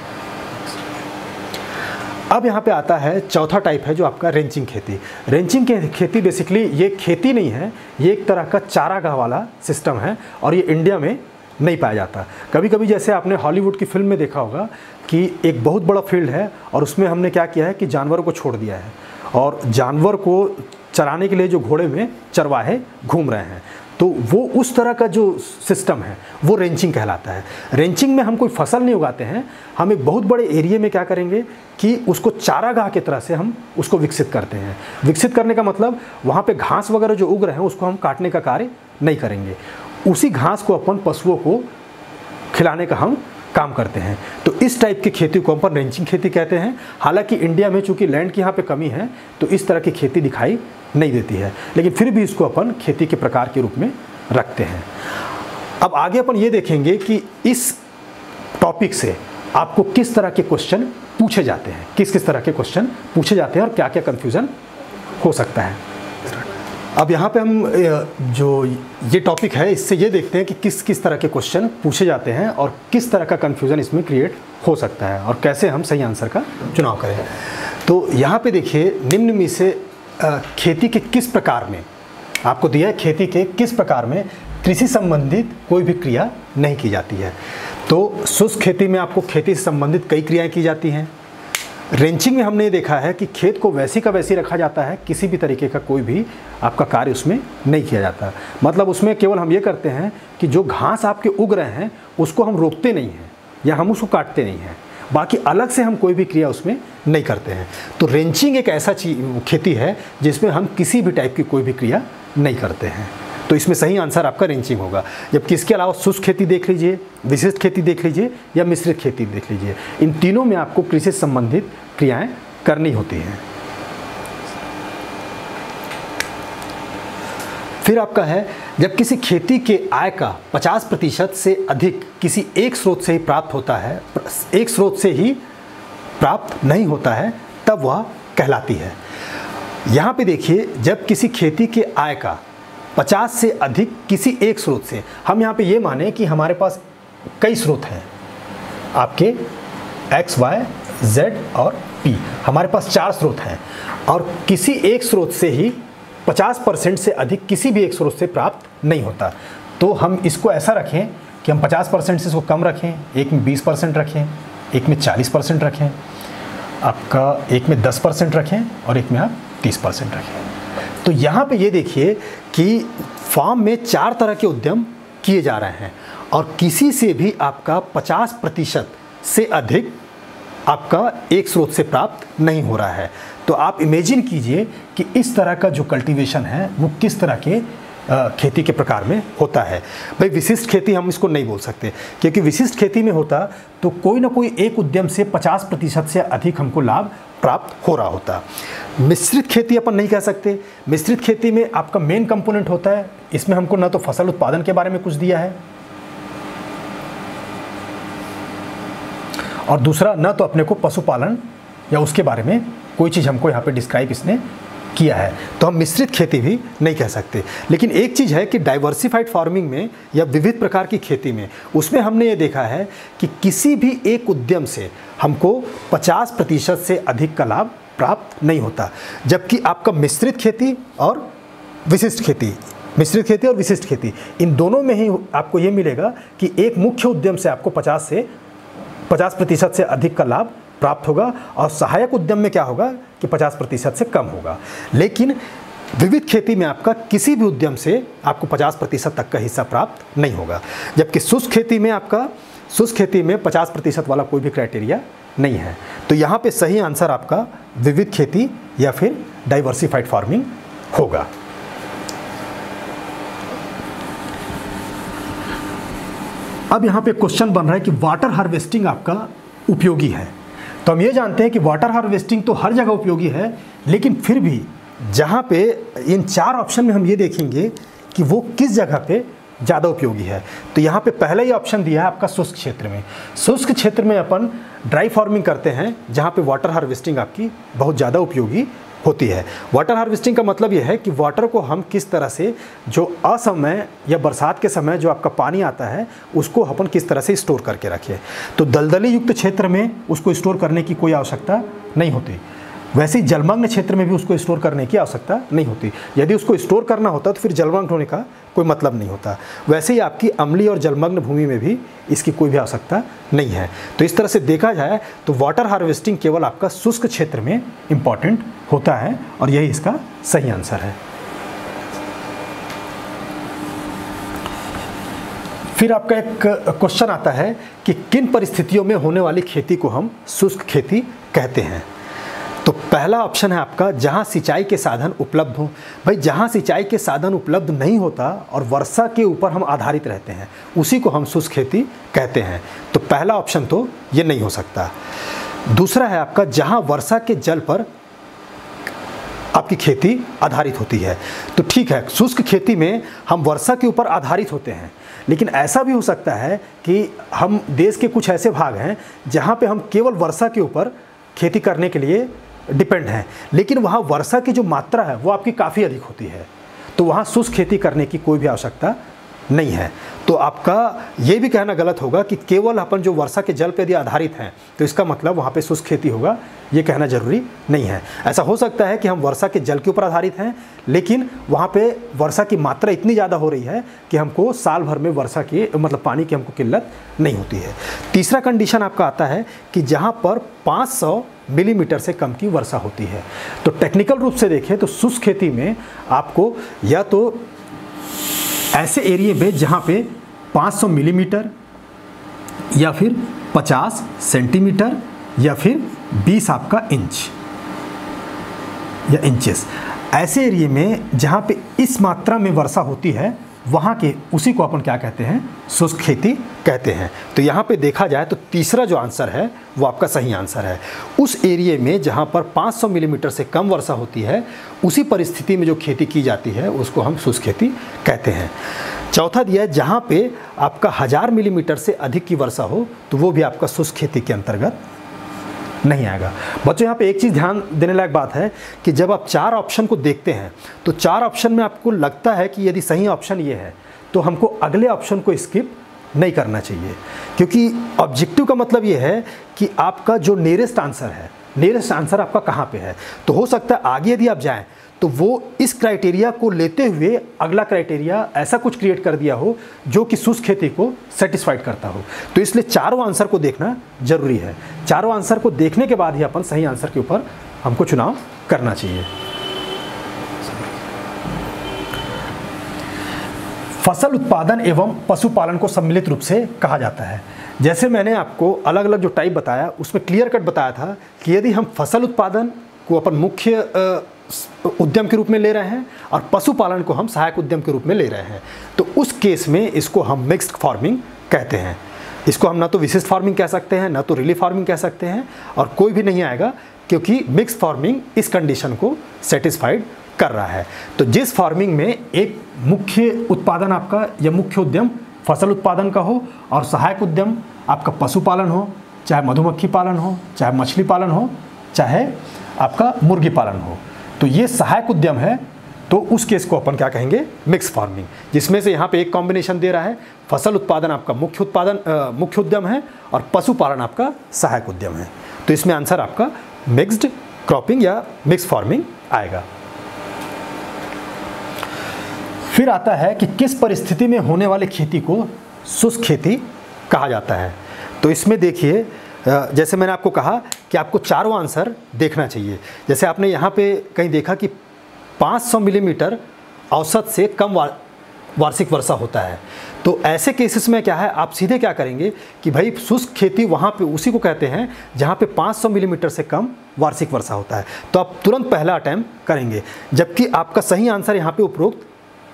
अब यहाँ पे आता है चौथा टाइप है जो आपका रेंचिंग खेती। रेंचिंग खेती बेसिकली ये खेती नहीं है, ये एक तरह का चारागाह वाला सिस्टम है और ये इंडिया में नहीं पाया जाता। कभी कभी जैसे आपने हॉलीवुड की फ़िल्म में देखा होगा कि एक बहुत बड़ा फ़ील्ड है और उसमें हमने क्या किया है कि जानवरों को छोड़ दिया है और जानवर को चराने के लिए जो घोड़े में चरवाहे घूम रहे हैं। तो वो उस तरह का जो सिस्टम है, वो रेंचिंग कहलाता है। रेंचिंग में हम कोई फ़सल नहीं उगाते हैं, हम एक बहुत बड़े एरिए में क्या करेंगे कि उसको चारागाह की तरह से हम उसको विकसित करते हैं। विकसित करने का मतलब वहाँ पे घास वगैरह जो उग रहे हैं, उसको हम काटने का कार्य नहीं करेंगे। उसी घास को अपन पशुओं को खिलाने का हम काम करते हैं। तो इस टाइप की खेती को अपन रेंचिंग खेती कहते हैं। हालाँकि इंडिया में चूँकि लैंड की यहाँ पे कमी है तो इस तरह की खेती दिखाई नहीं देती है। लेकिन फिर भी इसको अपन खेती के प्रकार के रूप में रखते हैं। अब आगे अपन ये देखेंगे कि इस टॉपिक से आपको किस तरह के क्वेश्चन पूछे जाते हैं। किस किस तरह के क्वेश्चन पूछे जाते हैं और क्या क्या कन्फ्यूज़न हो सकता है। अब यहाँ पे हम जो ये टॉपिक है, इससे ये देखते हैं कि किस किस तरह के क्वेश्चन पूछे जाते हैं और किस तरह का कन्फ्यूज़न इसमें क्रिएट हो सकता है और कैसे हम सही आंसर का चुनाव करें। तो यहाँ पे देखिए, निम्न में से खेती के किस प्रकार में? आपको दिया है खेती के किस प्रकार में कृषि संबंधित कोई भी क्रिया नहीं की जाती है। तो शुष्क खेती में आपको खेती से संबंधित कई क्रियाएँ की जाती हैं। रेंचिंग में हमने देखा है कि खेत को वैसी का वैसी रखा जाता है, किसी भी तरीके का कोई भी आपका कार्य उसमें नहीं किया जाता। मतलब उसमें केवल हम ये करते हैं कि जो घास आपके उग रहे हैं, उसको हम रोकते नहीं हैं या हम उसको काटते नहीं हैं। बाकी अलग से हम कोई भी क्रिया उसमें नहीं करते हैं। तो रेंचिंग एक ऐसा खेती है, जिसमें हम किसी भी टाइप की कोई भी क्रिया नहीं करते हैं। तो इसमें सही आंसर आपका रेंचिंग होगा। जबकि इसके अलावा शुष्क खेती देख लीजिए, विशिष्ट खेती देख लीजिए या मिश्रित खेती देख लीजिए, इन तीनों में आपको कृषि संबंधित क्रियाएँ करनी होती हैं। फिर आपका है, जब किसी खेती के आय का 50 प्रतिशत से अधिक किसी एक स्रोत से ही प्राप्त होता है, एक स्रोत से ही प्राप्त नहीं होता है, तब वह कहलाती है। यहाँ पे देखिए, जब किसी खेती के आय का 50 से अधिक किसी एक स्रोत से, हम यहाँ पे ये माने कि हमारे पास कई स्रोत हैं। आपके एक्स, वाई, जेड और पी, हमारे पास चार स्रोत हैं और किसी एक स्रोत से ही 50 परसेंट से अधिक किसी भी एक स्रोत से प्राप्त नहीं होता। तो हम इसको ऐसा रखें कि हम 50 परसेंट से इसको कम रखें, एक में 20 परसेंट रखें, एक में 40 परसेंट रखें, आपका एक में 10 परसेंट रखें और एक में आप 30 परसेंट रखें। तो यहाँ पे ये देखिए कि फार्म में चार तरह के उद्यम किए जा रहे हैं और किसी से भी आपका 50 प्रतिशत से अधिक आपका एक स्रोत से प्राप्त नहीं हो रहा है। तो आप इमेजिन कीजिए कि इस तरह का जो कल्टीवेशन है, वो किस तरह के खेती के प्रकार में होता है। भाई, विशिष्ट खेती हम इसको नहीं बोल सकते, क्योंकि विशिष्ट खेती में होता तो कोई ना कोई एक उद्यम से 50 प्रतिशत से अधिक हमको लाभ प्राप्त हो रहा होता। मिश्रित खेती अपन नहीं कह सकते। मिश्रित खेती में आपका मेन कंपोनेंट होता है, इसमें हमको ना तो फ़सल उत्पादन के बारे में कुछ दिया है। और दूसरा, न तो अपने को पशुपालन या उसके बारे में कोई चीज़ हमको यहाँ पे डिस्क्राइब इसने किया है। तो हम मिश्रित खेती भी नहीं कह सकते। लेकिन एक चीज़ है कि डाइवर्सिफाइड फ़ार्मिंग में या विविध प्रकार की खेती में, उसमें हमने ये देखा है कि किसी भी एक उद्यम से हमको 50 प्रतिशत से अधिक का लाभ प्राप्त नहीं होता। जबकि आपका मिश्रित खेती और विशिष्ट खेती, मिश्रित खेती और विशिष्ट खेती, इन दोनों में ही आपको ये मिलेगा कि एक मुख्य उद्यम से आपको 50 से 50 प्रतिशत से अधिक का लाभ प्राप्त होगा और सहायक उद्यम में क्या होगा कि 50 प्रतिशत से कम होगा। लेकिन विविध खेती में आपका किसी भी उद्यम से आपको 50 प्रतिशत तक का हिस्सा प्राप्त नहीं होगा। जबकि शुष्क खेती में आपका, शुष्क खेती में 50 प्रतिशत वाला कोई भी क्राइटेरिया नहीं है। तो यहाँ पे सही आंसर आपका विविध खेती या फिर डाइवर्सिफाइड फ़ार्मिंग होगा। अब यहाँ पे क्वेश्चन बन रहा है कि वाटर हार्वेस्टिंग आपका उपयोगी है। तो हम ये जानते हैं कि वाटर हार्वेस्टिंग तो हर जगह उपयोगी है, लेकिन फिर भी जहाँ पे इन चार ऑप्शन में हम ये देखेंगे कि वो किस जगह पे ज़्यादा उपयोगी है। तो यहाँ पे पहला ही ऑप्शन दिया है आपका शुष्क क्षेत्र में। शुष्क क्षेत्र में अपन ड्राई फ़ार्मिंग करते हैं, जहाँ पे वाटर हार्वेस्टिंग आपकी बहुत ज़्यादा उपयोगी होती है। वाटर हार्वेस्टिंग का मतलब यह है कि वाटर को हम किस तरह से, जो असमय या बरसात के समय जो आपका पानी आता है, उसको अपन किस तरह से स्टोर करके रखें। तो दलदली युक्त क्षेत्र में उसको स्टोर करने की कोई आवश्यकता नहीं होती। वैसे ही जलमग्न क्षेत्र में भी उसको स्टोर करने की आवश्यकता नहीं होती। यदि उसको स्टोर करना होता तो फिर जलमग्न होने का कोई मतलब नहीं होता। वैसे ही आपकी अम्ली और जलमग्न भूमि में भी इसकी कोई भी आवश्यकता नहीं है। तो इस तरह से देखा जाए तो वाटर हार्वेस्टिंग केवल आपका शुष्क क्षेत्र में इंपॉर्टेंट होता है और यही इसका सही आंसर है। फिर आपका एक क्वेश्चन आता है कि किन परिस्थितियों में होने वाली खेती को हम शुष्क खेती कहते हैं? तो पहला ऑप्शन है आपका, जहाँ सिंचाई के साधन उपलब्ध हो। भाई, जहाँ सिंचाई के साधन उपलब्ध नहीं होता और वर्षा के ऊपर हम आधारित रहते हैं, उसी को हम शुष्क खेती कहते हैं। तो पहला ऑप्शन तो ये नहीं हो सकता। दूसरा है आपका, जहाँ वर्षा के जल पर आपकी खेती आधारित होती है। तो ठीक है, शुष्क खेती में हम वर्षा के ऊपर आधारित होते हैं, लेकिन ऐसा भी हो सकता है कि हम देश के कुछ ऐसे भाग हैं, जहाँ पे हम केवल वर्षा के ऊपर खेती करने के लिए डिपेंड हैं। लेकिन वहाँ वर्षा की जो मात्रा है, वो आपकी काफ़ी अधिक होती है। तो वहाँ शुष्क खेती करने की कोई भी आवश्यकता नहीं है। तो आपका ये भी कहना गलत होगा कि केवल अपन जो वर्षा के जल पर यदि आधारित हैं तो इसका मतलब वहाँ पे शुष्क खेती होगा, ये कहना ज़रूरी नहीं है। ऐसा हो सकता है कि हम वर्षा के जल के ऊपर आधारित हैं, लेकिन वहाँ पे वर्षा की मात्रा इतनी ज़्यादा हो रही है कि हमको साल भर में वर्षा की मतलब पानी की हमको किल्लत नहीं होती है। तीसरा कंडीशन आपका आता है कि जहाँ पर 500 मिलीमीटर से कम की वर्षा होती है। तो टेक्निकल रूप से देखें तो शुष्क खेती में आपको या तो ऐसे एरिए में जहाँ पे 500 मिलीमीटर या फिर 50 सेंटीमीटर या फिर 20 आपका इंच या इंचेस। ऐसे एरिए में जहाँ पे इस मात्रा में वर्षा होती है वहाँ के उसी को अपन क्या कहते हैं? शुष्क खेती कहते हैं। तो यहाँ पे देखा जाए तो तीसरा जो आंसर है, वो आपका सही आंसर है। उस एरिए में जहाँ पर 500 मिलीमीटर से कम वर्षा होती है, उसी परिस्थिति में जो खेती की जाती है, उसको हम शुष्क खेती कहते हैं। चौथा दिया है, जहाँ पे आपका हज़ार मिलीमीटर से अधिक की वर्षा हो तो वो भी आपका शुष्क खेती के अंतर्गत नहीं आएगा। बच्चों, यहाँ पे एक चीज़ ध्यान देने लायक बात है कि जब आप चार ऑप्शन को देखते हैं तो चार ऑप्शन में आपको लगता है कि यदि सही ऑप्शन ये है तो हमको अगले ऑप्शन को स्किप नहीं करना चाहिए। क्योंकि ऑब्जेक्टिव का मतलब ये है कि आपका जो नियरेस्ट आंसर है नियरेस्ट आंसर आपका कहाँ पे है? तो हो सकता है आगे यदि आप जाएँ तो वो इस क्राइटेरिया को लेते हुए अगला क्राइटेरिया ऐसा कुछ क्रिएट कर दिया हो जो कि शुष्क खेती को सेटिस्फाइड करता हो। तो इसलिए चारों आंसर को देखना ज़रूरी है। चारों आंसर को देखने के बाद ही अपन सही आंसर के ऊपर हमको चुनाव करना चाहिए। फ़सल उत्पादन एवं पशुपालन को सम्मिलित रूप से कहा जाता है। जैसे मैंने आपको अलग अलग जो टाइप बताया, उसमें क्लियर कट बताया था कि यदि हम फ़सल उत्पादन को अपन मुख्य उद्यम के रूप में ले रहे हैं और पशुपालन को हम सहायक उद्यम के रूप में ले रहे हैं। तो उस केस में इसको हम मिक्स्ड फ़ार्मिंग कहते हैं। इसको हम ना तो विशिष्ट फ़ार्मिंग कह सकते हैं, ना तो रिलीफ फ़ार्मिंग कह सकते हैं और कोई भी नहीं आएगा क्योंकि मिक्स फ़ार्मिंग इस कंडीशन को सेटिस्फाइड कर रहा है। तो जिस फ़ार्मिंग में एक मुख्य उत्पादन आपका या मुख्य उद्यम फ़सल उत्पादन का हो और सहायक उद्यम आपका पशुपालन हो, चाहे मधुमक्खी पालन हो, चाहे मछली पालन हो, चाहे आपका मुर्गी पालन हो। तो ये सहायक उद्यम है तो उस केस को अपन क्या कहेंगे? मिक्स फ़ार्मिंग जिसमें से यहाँ पे एक कॉम्बिनेशन दे रहा है। फ़सल उत्पादन आपका मुख्य उत्पादन मुख्य उद्यम है और पशुपालन आपका सहायक उद्यम है। तो इसमें आंसर आपका मिक्स्ड क्रॉपिंग या मिक्स फ़ार्मिंग आएगा। फिर आता है कि किस परिस्थिति में होने वाली खेती को शुष्क खेती कहा जाता है। तो इसमें देखिए जैसे मैंने आपको कहा कि आपको चारों आंसर देखना चाहिए। जैसे आपने यहाँ पे कहीं देखा कि 500 मिलीमीटर औसत से कम वार, वार्षिक वर्षा होता है। तो ऐसे केसेस में क्या है आप सीधे क्या करेंगे कि भाई शुष्क खेती वहाँ पे उसी को कहते हैं जहाँ पे 500 मिलीमीटर से कम वार्षिक वर्षा होता है। तो आप तुरंत पहला अटैम्प करेंगे जबकि आपका सही आंसर यहाँ पे उपरोक्त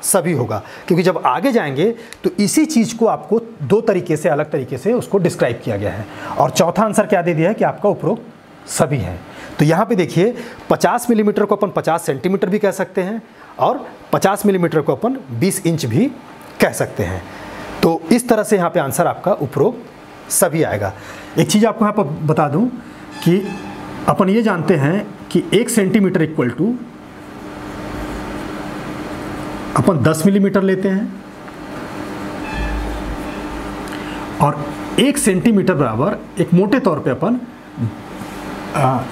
सभी होगा। क्योंकि जब आगे जाएँगे तो इसी चीज़ को आपको दो तरीके से, अलग तरीके से उसको डिस्क्राइब किया गया है। और चौथा आंसर क्या दे दिया है कि आपका उपरोक्त सभी है। तो यहाँ पे देखिए 50 मिलीमीटर को अपन 50 सेंटीमीटर भी कह सकते हैं और 50 मिलीमीटर को अपन 20 इंच भी कह सकते हैं। तो इस तरह से यहाँ पे आंसर आपका उपरोक्त सभी आएगा। एक चीज़ आपको यहाँ पर बता दूँ कि अपन ये जानते हैं कि एक सेंटीमीटर इक्वल टू अपन 10 मिलीमीटर लेते हैं। और एक सेंटीमीटर बराबर, एक मोटे तौर पे अपन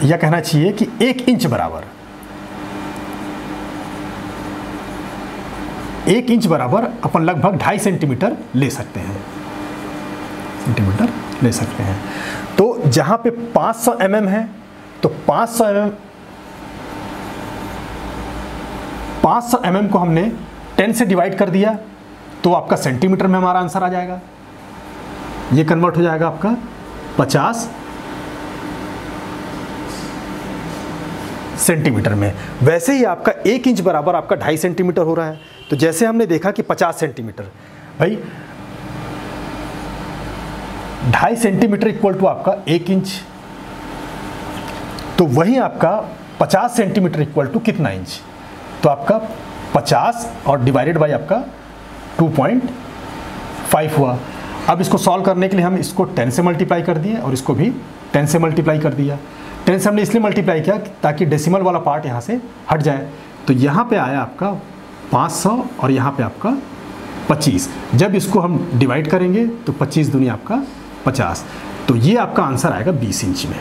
यह कहना चाहिए कि एक इंच बराबर। एक इंच बराबर अपन लगभग ढाई सेंटीमीटर ले सकते हैं। सेंटीमीटर ले सकते हैं। तो जहाँ पे 500 सौ mm है तो 500 सौ mm 500 सौ mm को हमने 10 से डिवाइड कर दिया तो आपका सेंटीमीटर में हमारा आंसर आ जाएगा। ये कन्वर्ट हो जाएगा आपका 50 सेंटीमीटर में। वैसे ही आपका एक इंच बराबर आपका ढाई सेंटीमीटर हो रहा है। तो जैसे हमने देखा कि 50 सेंटीमीटर, भाई, ढाई सेंटीमीटर इक्वल टू आपका एक इंच। तो वही आपका 50 सेंटीमीटर इक्वल टू कितना इंच? तो आपका 50 और डिवाइडेड बाय आपका 2.5 हुआ। अब इसको सॉल्व करने के लिए हम इसको 10 से मल्टीप्लाई कर दिए और इसको भी 10 से मल्टीप्लाई कर दिया। 10 से हमने इसलिए मल्टीप्लाई किया ताकि डेसिमल वाला पार्ट यहाँ से हट जाए। तो यहाँ पे आया आपका 500 और यहाँ पे आपका 25 जब इसको हम डिवाइड करेंगे तो 25 दुनिया आपका 50 तो ये आपका आंसर आएगा 20 इंच में।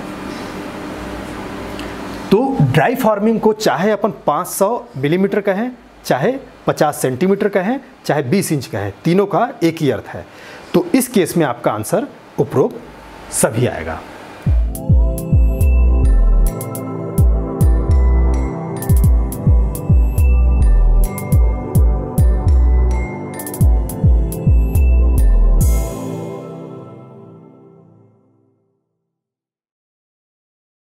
तो ड्राई फ़ार्मिंग को चाहे अपन 500 मिलीमीटर कहें चाहे 50 सेंटीमीटर का है, चाहे 20 इंच का है, तीनों का एक ही अर्थ है। तो इस केस में आपका आंसर उपरोक्त सभी आएगा।